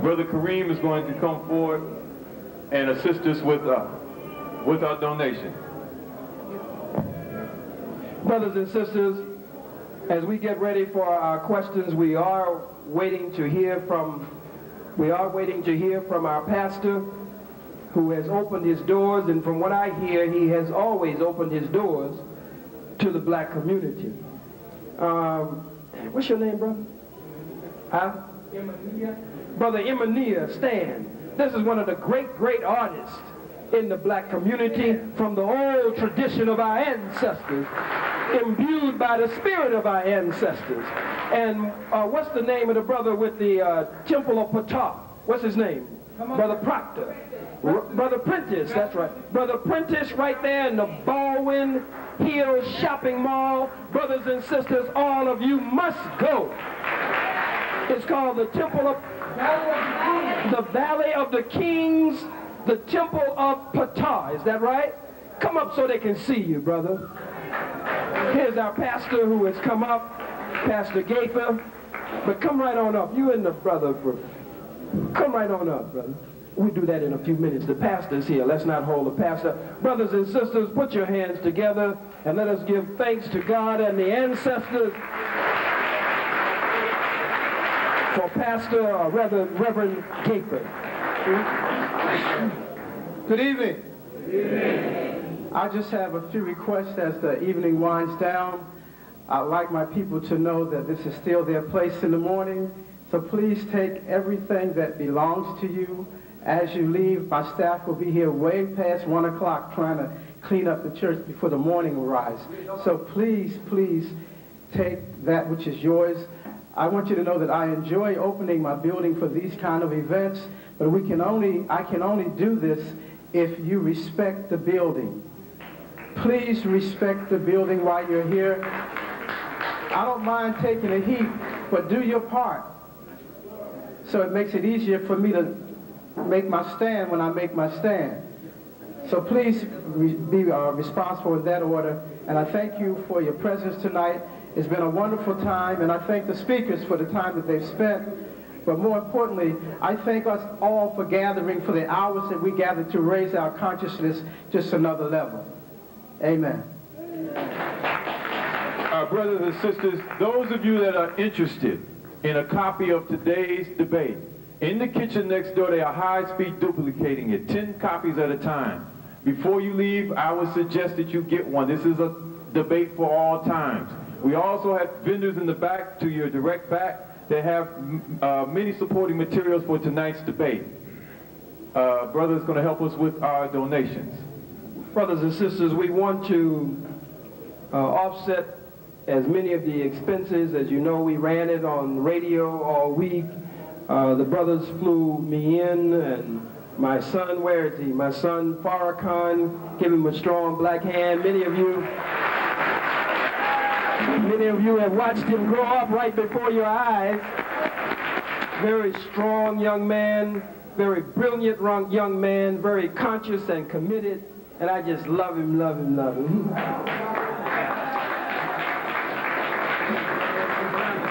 Brother Kareem is going to come forward and assist us with, uh, with our donation. Brothers and sisters, as we get ready for our questions, we are waiting to hear from we are waiting to hear from our pastor who has opened his doors and from what I hear he has always opened his doors to the black community. Um, what's your name, brother? Huh? Brother Emania Stan. This is one of the great, great artists in the black community from the old tradition of our ancestors, imbued by the spirit of our ancestors. And uh, what's the name of the brother with the uh, Temple of Ptah? What's his name? Brother Proctor. R brother Prentice, that's right. Brother Prentice right there in the Baldwin Hills Shopping Mall. Brothers and sisters, all of you must go. It's called the Temple of the Valley of the Kings, the Temple of Ptah. Is that right? Come up so they can see you, brother. Here's our pastor who has come up, Pastor Gaither. But come right on up. You and the brother, come right on up, brother. We do that in a few minutes. The pastor's here. Let's not hold the pastor. Brothers and sisters, put your hands together and let us give thanks to God and the ancestors for Pastor, uh, or rather Reverend Gaither. Good evening. I just have a few requests as the evening winds down. I'd like my people to know that this is still their place in the morning. So please take everything that belongs to you as you leave. My staff will be here way past 1 o'clock trying to clean up the church before the morning rise. So please, please take that which is yours. I want you to know that I enjoy opening my building for these kind of events, but we can only, I can only do this if you respect the building. Please respect the building while you're here. I don't mind taking a heat, but do your part. So it makes it easier for me to make my stand when I make my stand. So please be uh, responsible in that order. And I thank you for your presence tonight. It's been a wonderful time, and I thank the speakers for the time that they've spent. But more importantly, I thank us all for gathering for the hours that we gathered to raise our consciousness just another level. Amen. Our brothers and sisters, those of you that are interested in a copy of today's debate, in the kitchen next door, they are high-speed duplicating it, 10 copies at a time. Before you leave, I would suggest that you get one. This is a debate for all times. We also have vendors in the back to your direct back that have uh, many supporting materials for tonight's debate. Uh, brother is going to help us with our donations. Brothers and sisters, we want to uh, offset as many of the expenses. As you know, we ran it on radio all week. Uh, the brothers flew me in and my son, where is he? My son Farrakhan, give him a strong black hand. Many of you Many of you have watched him grow up right before your eyes. Very strong young man, very brilliant young man, very conscious and committed. And I just love him, love him, love him.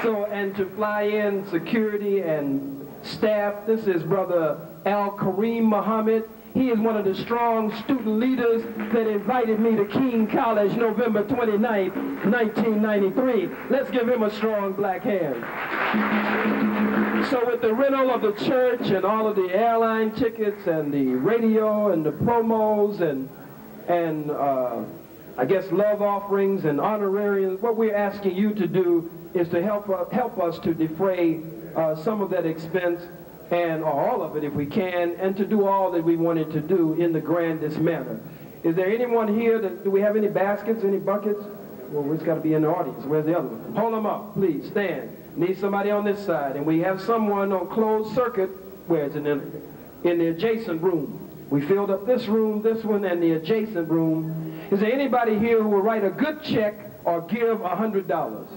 so, and to fly in security and staff, this is Brother Al Kareem Muhammad. He is one of the strong student leaders that invited me to Kean College November 29, 1993. Let's give him a strong black hand. So with the rental of the church and all of the airline tickets and the radio and the promos and and uh, I guess love offerings and honorariums, what we're asking you to do is to help uh, help us to defray uh, some of that expense and or all of it if we can, and to do all that we wanted to do in the grandest manner. Is there anyone here that do we have any baskets, any buckets? Well, it's got to be in the audience. Where's the other one? Hold them up, please. Stand. Need somebody on this side, and we have someone on closed circuit. Where is it? In, in the adjacent room. We filled up this room, this one, and the adjacent room. Is there anybody here who will write a good check or give a hundred dollars?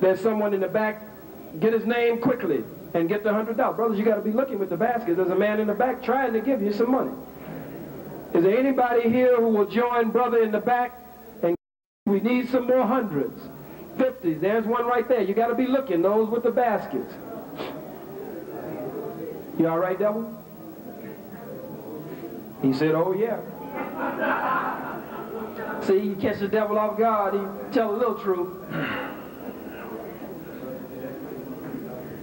There's someone in the back. Get his name quickly and get the hundred dollars. Brothers, you got to be looking with the basket. There's a man in the back trying to give you some money. Is there anybody here who will join brother in the back? And we need some more hundreds, fifties. There's one right there. You got to be looking. Those with the baskets. You all right, devil? He said, "Oh yeah." See, you catch the devil off guard. He tell a little truth.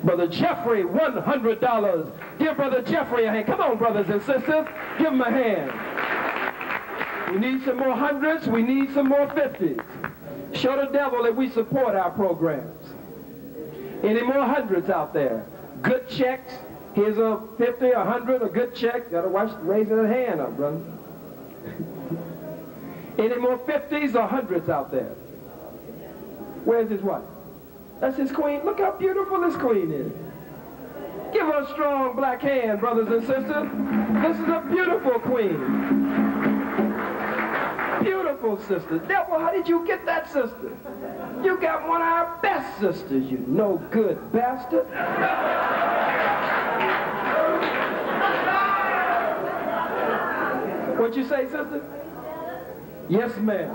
Brother Jeffrey, $100. Give Brother Jeffrey a hand. Come on, brothers and sisters. Give him a hand. We need some more hundreds. We need some more fifties. Show the devil that we support our programs. Any more hundreds out there? Good checks. Here's a 50, a 100, a good check. Got to watch raising a hand up, brother. Any more 50s or hundreds out there? Where's his wife? That's his queen. Look how beautiful this queen is. Give her a strong black hand, brothers and sisters. This is a beautiful queen. Beautiful sister. Devil, how did you get that sister? You got one of our best sisters, you no good bastard. What'd you say, sister? Yes, ma'am.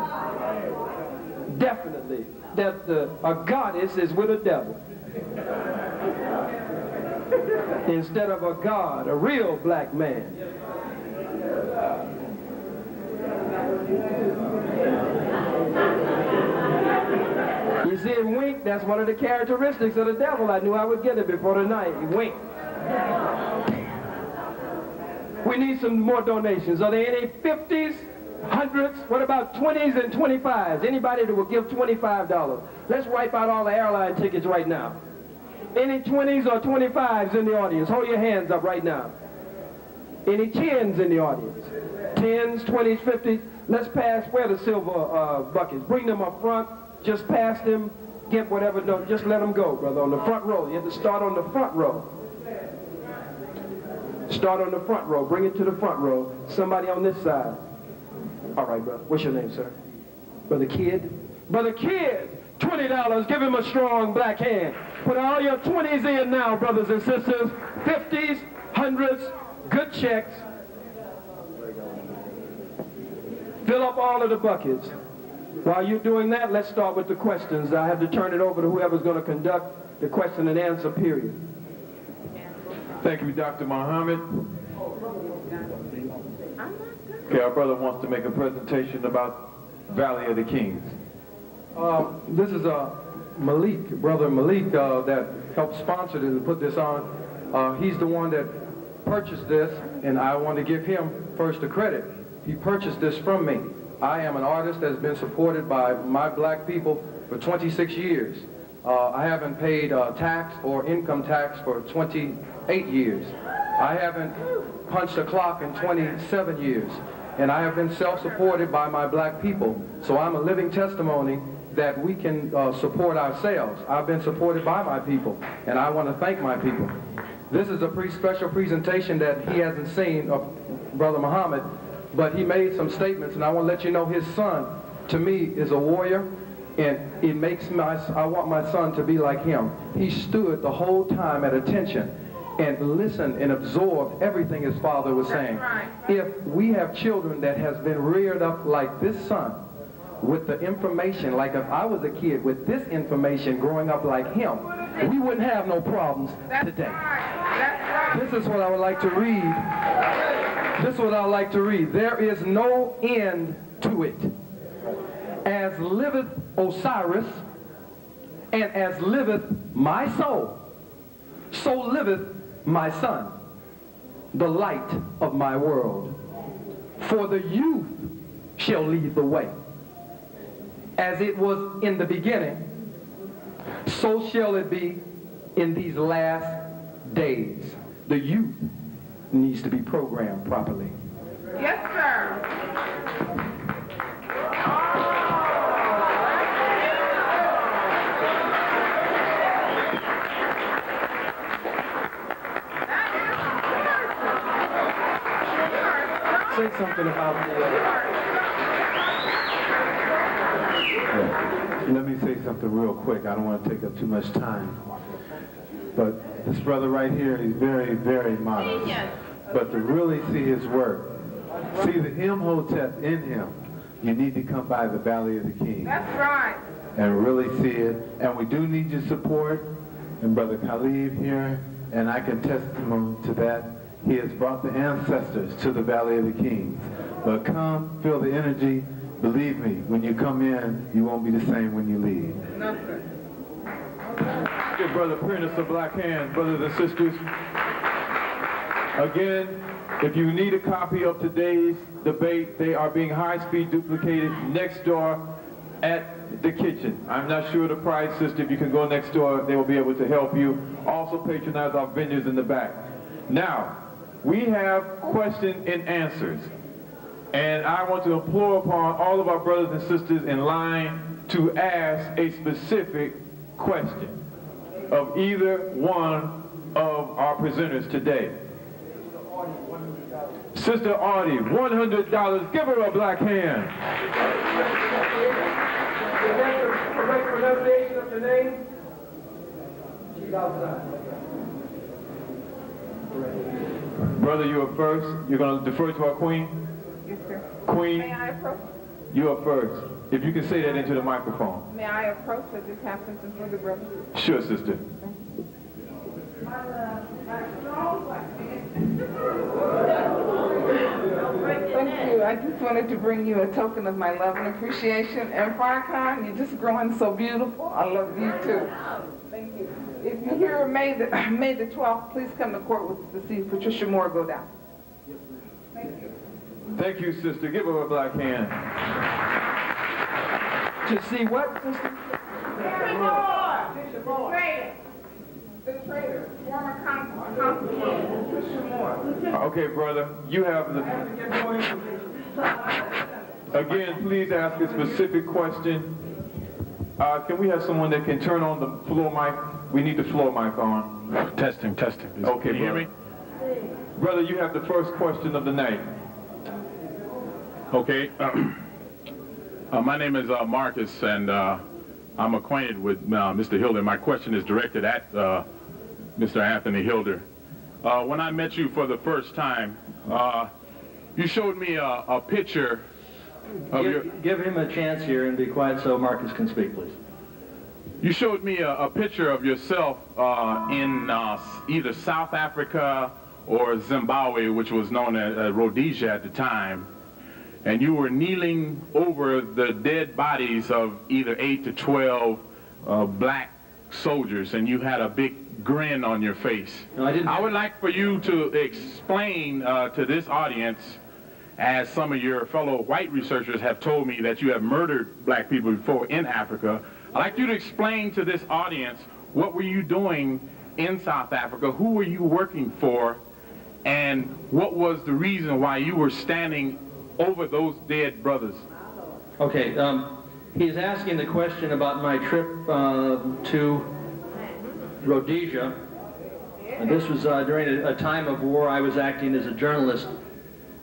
Definitely that the, a goddess is with a devil. Instead of a god, a real black man. You see him wink, that's one of the characteristics of the devil. I knew I would get it before tonight. winked. We need some more donations. Are there any 50s? Hundreds, what about 20s and 25s? Anybody that will give $25? Let's wipe out all the airline tickets right now. Any 20s or 25s in the audience? Hold your hands up right now. Any 10s in the audience? 10s, 20s, 50s? Let's pass, where the silver uh, buckets? Bring them up front, just pass them, get whatever, no, just let them go, brother, on the front row. You have to start on the front row. Start on the front row, bring it to the front row. Somebody on this side. All right, brother. What's your name, sir? Brother Kid? Brother Kid! $20. Give him a strong black hand. Put all your 20s in now, brothers and sisters. 50s, 100s, good checks. Fill up all of the buckets. While you're doing that, let's start with the questions. I have to turn it over to whoever's going to conduct the question and answer period. Thank you, Dr. Muhammad. Okay, our brother wants to make a presentation about Valley of the Kings. Uh, this is uh, Malik, brother Malik, uh, that helped sponsor this and put this on. Uh, he's the one that purchased this, and I want to give him first the credit. He purchased this from me. I am an artist that's been supported by my black people for 26 years. Uh, I haven't paid uh, tax or income tax for 28 years. I haven't punched a clock in 27 years and I have been self-supported by my black people. So I'm a living testimony that we can uh, support ourselves. I've been supported by my people, and I want to thank my people. This is a pre special presentation that he hasn't seen of Brother Muhammad, but he made some statements, and I want to let you know his son, to me, is a warrior, and it makes my, I want my son to be like him. He stood the whole time at attention and listened and absorbed everything his father was saying. Right. If we have children that has been reared up like this son, with the information, like if I was a kid with this information growing up like him, we wouldn't have no problems That's today. right. Right. This is what I would like to read. This is what I would like to read. There is no end to it. As liveth Osiris, and as liveth my soul, So liveth my son, the light of my world. For the youth shall lead the way. As it was in the beginning, so shall it be in these last days. The youth needs to be programmed properly. Yes, sir. Say something about the, uh, Let me say something real quick. I don't want to take up too much time. But this brother right here, he's very, very modest. But to really see his work, see the Imhotep in him, you need to come by the Valley of the Kings That's right. and really see it. And we do need your support. And Brother Khalid here, and I can testimony to that. He has brought the ancestors to the Valley of the Kings. But come, feel the energy. Believe me, when you come in, you won't be the same when you leave. No, sir. Give Brother Prentice a black hand, brothers and sisters. Again, if you need a copy of today's debate, they are being high-speed duplicated next door at the kitchen. I'm not sure the price, sister. If you can go next door, they will be able to help you. Also patronize our vendors in the back. Now, we have question and answers. And I want to implore upon all of our brothers and sisters in line to ask a specific question of either one of our presenters today. Sister Audie, $100. Give her a black hand. The pronunciation of your name? She's outside. Brother, you are first. You're going to defer to our queen? Yes, sir. Queen, May I approach? you are first. If you can say that into the microphone. May I approach as this happens in front of the brother? Sure, sister. Thank you. I just wanted to bring you a token of my love and appreciation. And Farrakhan, you're just growing so beautiful. I love you too. Thank you. If you hear May the, May the 12th, please come to court with us to see Patricia Moore go down. Yes, Thank you. Thank you, sister. Give her a black hand. To see what, sister? Patricia Moore! Patricia Moore. Traitor. The traitor. Former consul, consul, Patricia Moore. Okay, brother, you have the... Again, please ask a specific question. Uh, can we have someone that can turn on the floor mic? We need the floor mic on. Testing, testing. Is- Okay, Can you hear me? brother. Brother, you have the first question of the night. Okay. Uh, my name is uh, Marcus, and uh, I'm acquainted with uh, Mr. Hilder. My question is directed at uh, Mr. Anthony Hilder. Uh, when I met you for the first time, uh, you showed me a, a picture of your... Give, give him a chance here and be quiet so Marcus can speak, please. You showed me a, a picture of yourself uh, in uh, either South Africa or Zimbabwe, which was known as uh, Rhodesia at the time. And you were kneeling over the dead bodies of either 8 to 12 uh, black soldiers, and you had a big grin on your face. No, I didn't- I would like for you to explain uh, to this audience as some of your fellow white researchers have told me that you have murdered black people before in Africa. I'd like you to explain to this audience what were you doing in South Africa, who were you working for, and what was the reason why you were standing over those dead brothers. Okay, um, he's asking the question about my trip uh, to Rhodesia. And this was uh, during a, a time of war. I was acting as a journalist.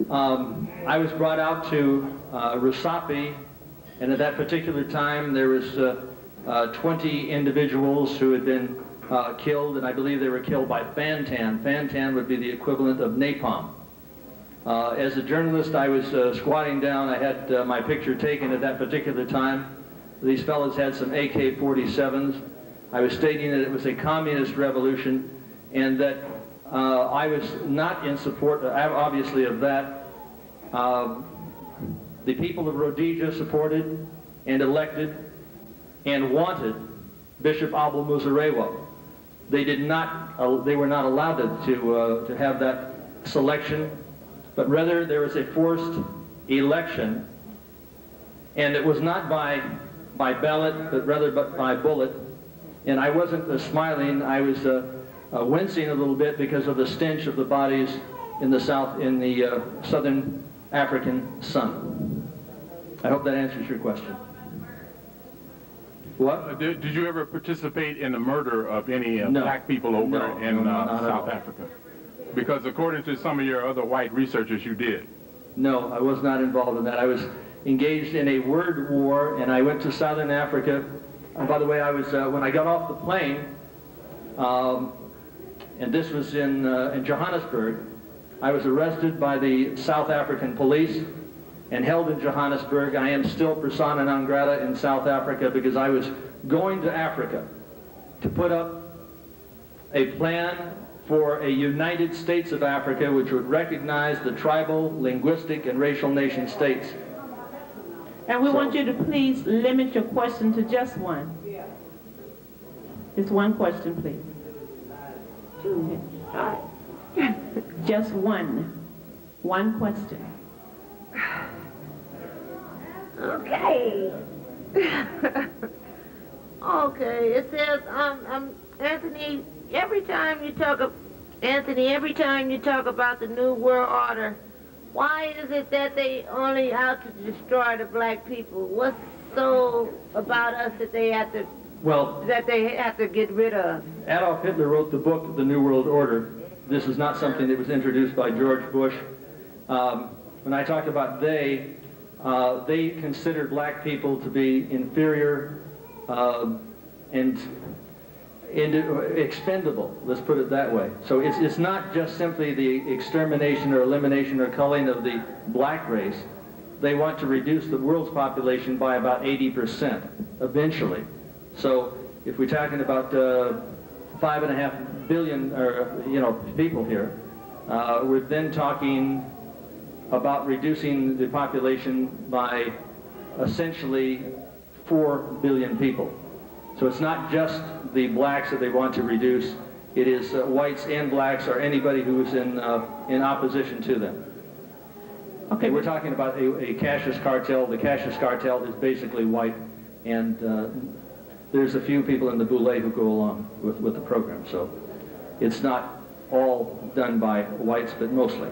Um, I was brought out to uh, Rusape, and at that particular time there was uh, uh, 20 individuals who had been uh, killed, and I believe they were killed by Frantan. Frantan would be the equivalent of napalm. Uh, as a journalist, I was uh, squatting down. I had uh, my picture taken at that particular time. These fellows had some AK-47s. I was stating that it was a communist revolution and that I was not in support, obviously, of that. The people of Rhodesia supported and elected and wanted Bishop Abel Muzorewa. They did not, uh, they were not allowed to, to, uh, to have that selection, but rather there was a forced election, and it was not by, by ballot, but rather but by bullet. And I wasn't uh, smiling, I was uh, uh, wincing a little bit because of the stench of the bodies in the south, in the uh, southern African sun. I hope that answers your question. What? Uh, Did, did you ever participate in the murder of any uh, No. black people over No, in no, uh, South. Africa? Because according to some of your other white researchers, you did. No, I was not involved in that. I was engaged in a word war, and I went to Southern Africa. And by the way, I was uh, when I got off the plane, um, and this was in, uh, in Johannesburg. I was arrested by the South African police and held in Johannesburg. I am still persona non grata in South Africa because I was going to Africa to put up a plan for a United States of Africa which would recognize the tribal, linguistic, and racial nation states. And we So- want you to please limit your question to just one. Just one question, please. Just one. One question. Okay. okay. It says, um, um, Anthony. Every time you talk, of, Anthony, every time you talk about the New World Order, why is it that they only out to destroy the black people? What's so about us that they have to Well, that they have to get rid of? Adolf Hitler wrote the book, The New World Order. This is not something that was introduced by George Bush. Um, when I talk about they, uh, they considered black people to be inferior um and, and expendable, let's put it that way. So it's, it's not just simply the extermination or elimination or culling of the black race. They want to reduce the world's population by about 80% eventually. So if we're talking about uh, five and a half billion, or you know, people here, uh, we're then talking about reducing the population by essentially four billion people. So it's not just the blacks that they want to reduce; it is uh, whites and blacks, or anybody who is in uh, in opposition to them. Okay, we're talking about a, a Cassius cartel. The Cassius cartel is basically white, and uh, there's a few people in the Boulé who go along with, with the program. So it's not all done by whites, but mostly.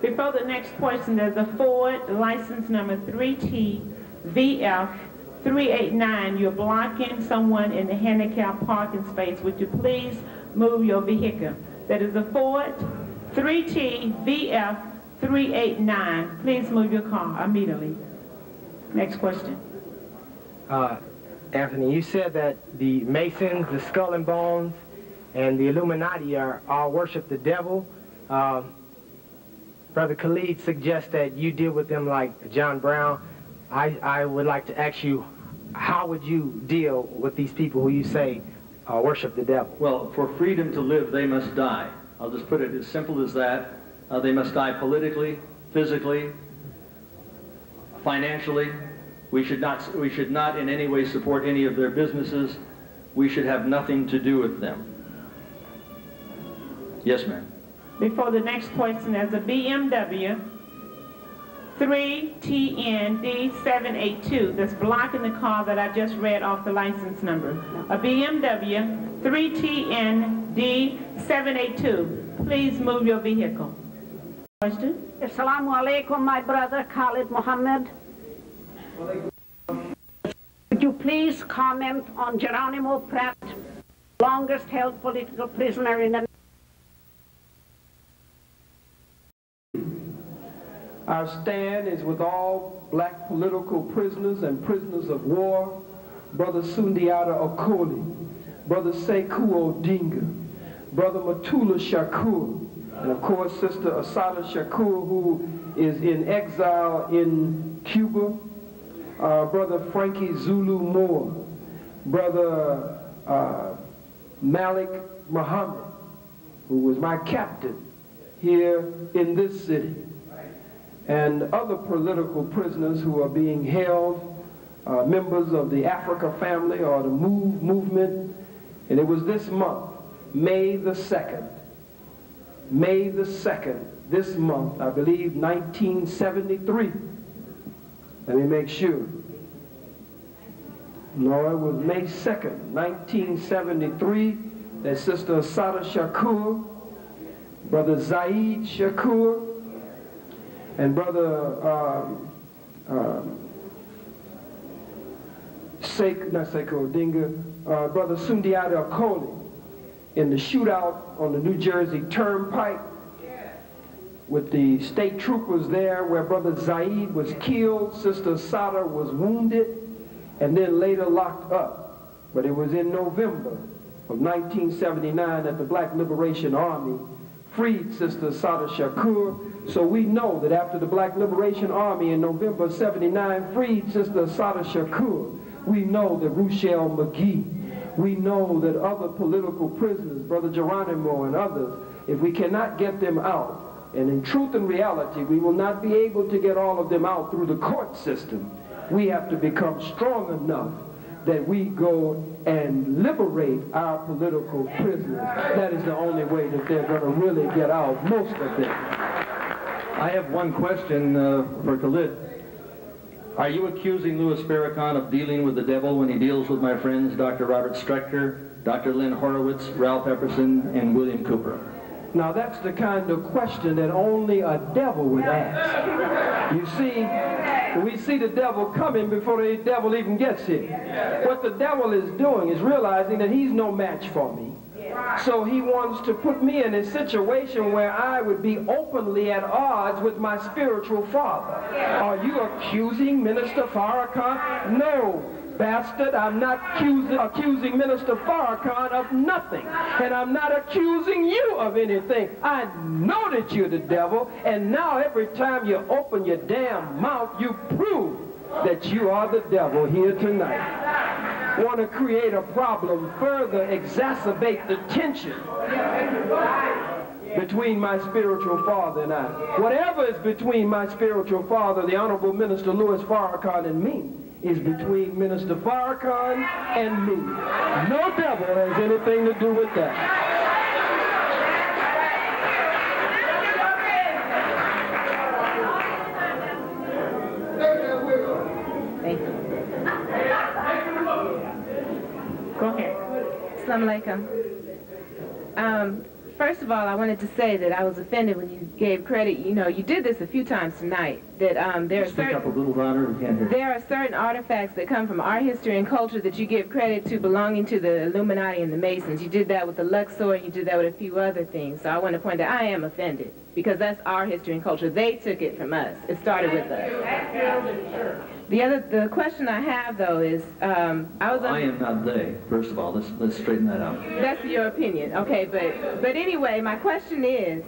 Before the next question, there's a Ford license number 3TVF389. You're blocking someone in the handicap parking space. Would you please move your vehicle? That is a Ford 3TVF389. Please move your car immediately. Next question. Uh, Anthony, you said that the Masons, the Skull and Bones, and the Illuminati are all worship the devil. Uh, Brother Khalid suggests that you deal with them like John Brown. I, I would like to ask you, how would you deal with these people who you say uh, worship the devil? Well, for freedom to live, they must die. I'll just put it as simple as that. Uh, they must die politically, physically, financially. We should not. We should not in any way support any of their businesses. We should have nothing to do with them. Yes, ma'am. Before the next question, there's a BMW 3TND782 that's blocking the car that I just read off the license number. A BMW 3TND782. Please move your vehicle. Question? Assalamu alaikum, my brother Khalid Muhammad. Would you please comment on Geronimo Pratt, longest held political prisoner in the Our stand is with all black political prisoners and prisoners of war, Brother Sundiata Acoli, Brother Sekou Odinga, Brother Mutulu Shakur, and of course Sister Assata Shakur, who is in exile in Cuba, uh, Brother Frankie Zulu Moore, Brother uh, Malik Muhammad, who was my captain here in this city and other political prisoners who are being held, uh, members of the Africa family or the MOVE movement, And it was this month, May the 2nd. May the 2nd, this month, I believe 1973. Let me make sure. No, it was May 2nd, 1973, that Sister Assata Shakur, Brother Zayd Shakur, and Brother um, um, Sekou, not Sekou Odinga, uh, Brother Sundiata Acoli in the shootout on the New Jersey Turnpike with the state troopers there where Brother Zayd was killed, Sister Sada was wounded, and then later locked up. But it was in November of 1979 that the Black Liberation Army freed Sister Sada Shakur. So we know that after the Black Liberation Army in November of 79 freed Sister Sada Shakur, we know that Ruchell Magee, we know that other political prisoners, Brother Geronimo and others, if we cannot get them out, and in truth and reality, we will not be able to get all of them out through the court system. We have to become strong enough that we go and liberate our political prisoners. That is the only way that they're going to really get out, most of them. I have one question uh, for Khalid. Are you accusing Louis Farrakhan of dealing with the devil when he deals with my friends Dr. Robert Strecker, Dr. Len Horowitz, Ralph Epperson, and William Cooper? Now that's the kind of question that only a devil would ask. You see, we see the devil coming before the devil even gets here. What the devil is doing is realizing that he's no match for me. So he wants to put me in a situation where I would be openly at odds with my spiritual father. Are you accusing Minister Farrakhan? No, bastard. I'm not accusing, accusing Minister Farrakhan of nothing. And I'm not accusing you of anything. I know that you're the devil. And now every time you open your damn mouth, you prove that you are the devil here tonight want to create a problem, further exacerbate the tension between my spiritual father and I. Whatever is between my spiritual father, the Honorable Minister Louis Farrakhan, and me, is between Minister Farrakhan and me. No devil has anything to do with that. Assalamu alaikum. Um, first of all, I wanted to say that I was offended when you gave credit. You know, you did this a few times tonight. That um, there Speak are certain up a little louder. We there are certain artifacts that come from our history and culture that you give credit to belonging to the Illuminati and the Masons. You did that with the Luxor, and you did that with a few other things. So I want to point out I am offended because that's our history and culture. They took it from us. It started with us. The other, the question I have though is, um, I was. I am not they. First of all, let's let's straighten that out. That's your opinion, okay? But but anyway, my question is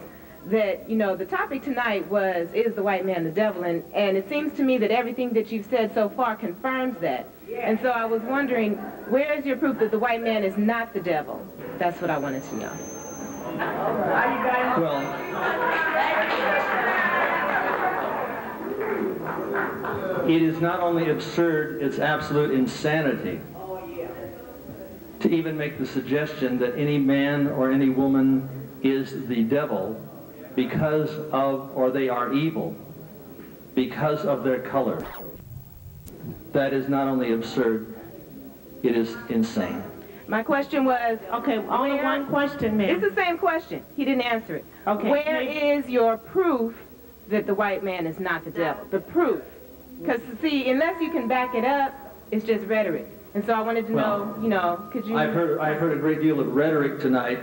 that you know the topic tonight was is the white man the devil, and and it seems to me that everything that you've said so far confirms that. And so I was wondering, where is your proof that the white man is not the devil? That's what I wanted to know. It is not only absurd, it's absolute insanity to even make the suggestion that any man or any woman is the devil because of, or they are evil because of their color. That is not only absurd, it is insane. My question was, Okay, only Where- one question, ma'am. it's the same question. He didn't answer it. Okay, Where maybe- is your proof that the white man is not the devil? The proof. Because, see, unless you can back it up, it's just rhetoric. And so I wanted to Well, know, you know, could you... I've heard, I've heard a great deal of rhetoric tonight,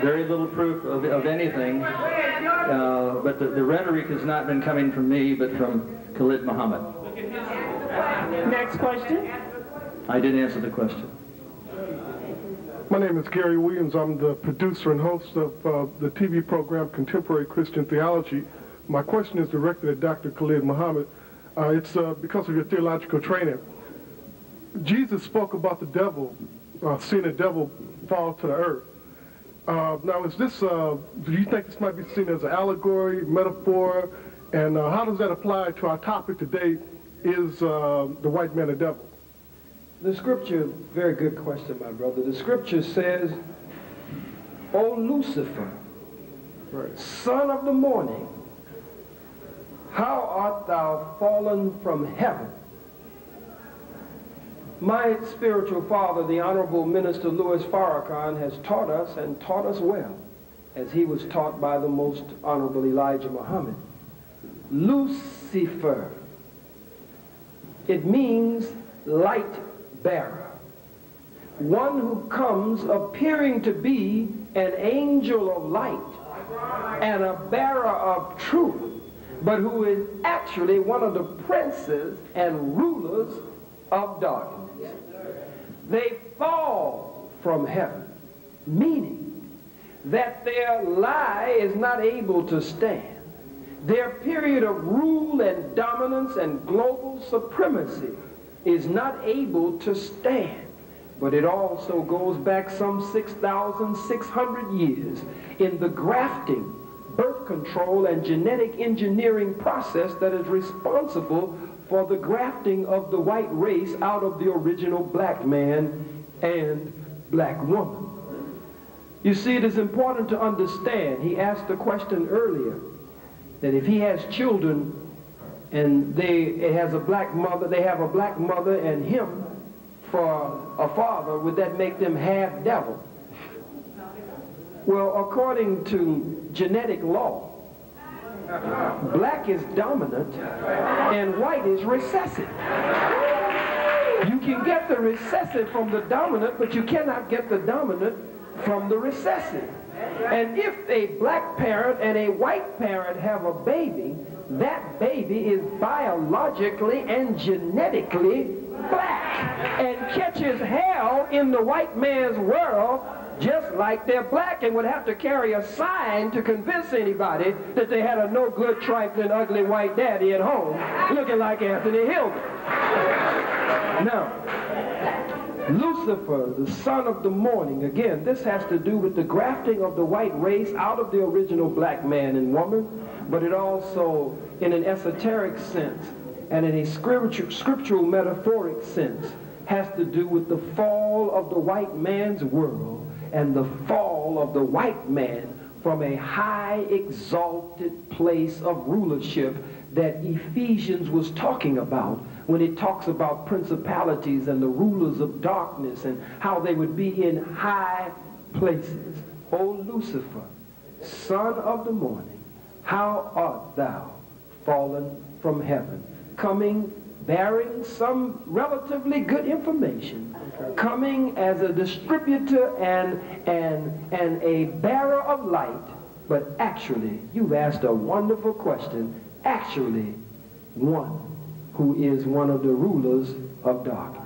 very little proof of, of anything, uh, but the, the rhetoric has not been coming from me, but from Khalid Muhammad. Next question. I didn't answer the question. My name is Gary Williams. I'm the producer and host of uh, the TV program Contemporary Christian Theology. My question is directed at Dr. Khalid Muhammad. Uh, it's uh, because of your theological training. Jesus spoke about the devil, uh, seeing the devil fall to the earth. Uh, now, is this, uh, do you think this might be seen as an allegory, metaphor, and uh, how does that apply to our topic today, is uh, the white man a devil? The scripture, very good question, my brother. The scripture says, O Lucifer, son of the morning, how art thou fallen from heaven? My spiritual father, the Honorable Minister Louis Farrakhan, has taught us and taught us well, as he was taught by the most Honorable Elijah Muhammad. Lucifer. It means light bearer. One who comes appearing to be an angel of light and a bearer of truth, but who is actually one of the princes and rulers of darkness. They fall from heaven, meaning that their lie is not able to stand. Their period of rule and dominance and global supremacy is not able to stand. But it also goes back some 6,600 years in the grafting, birth control, and genetic engineering process that is responsible for the grafting of the white race out of the original black man and black woman. You see, it is important to understand, he asked the question earlier, that if he has children and they has a black mother, they have a black mother and him for a father, would that make them half devil? Well, according to genetic law, black is dominant and white is recessive. You can get the recessive from the dominant, but you cannot get the dominant from the recessive. And if a black parent and a white parent have a baby, that baby is biologically and genetically black and catches hell in the white man's world just like they're black and would have to carry a sign to convince anybody that they had a no good, trifling, ugly white daddy at home looking like Anthony Hilton. Now, Lucifer, the son of the morning, again, this has to do with the grafting of the white race out of the original black man and woman, but it also, in an esoteric sense and in a scriptural, scriptural metaphoric sense, has to do with the fall of the white man's world and the fall of the white man from a high exalted place of rulership that Ephesians was talking about when it talks about principalities and the rulers of darkness and how they would be in high places. O Lucifer, son of the morning, how art thou fallen from heaven, coming bearing some relatively good information, coming as a distributor and, and, and a bearer of light. But actually, you've asked a wonderful question. Actually, one who is one of the rulers of darkness.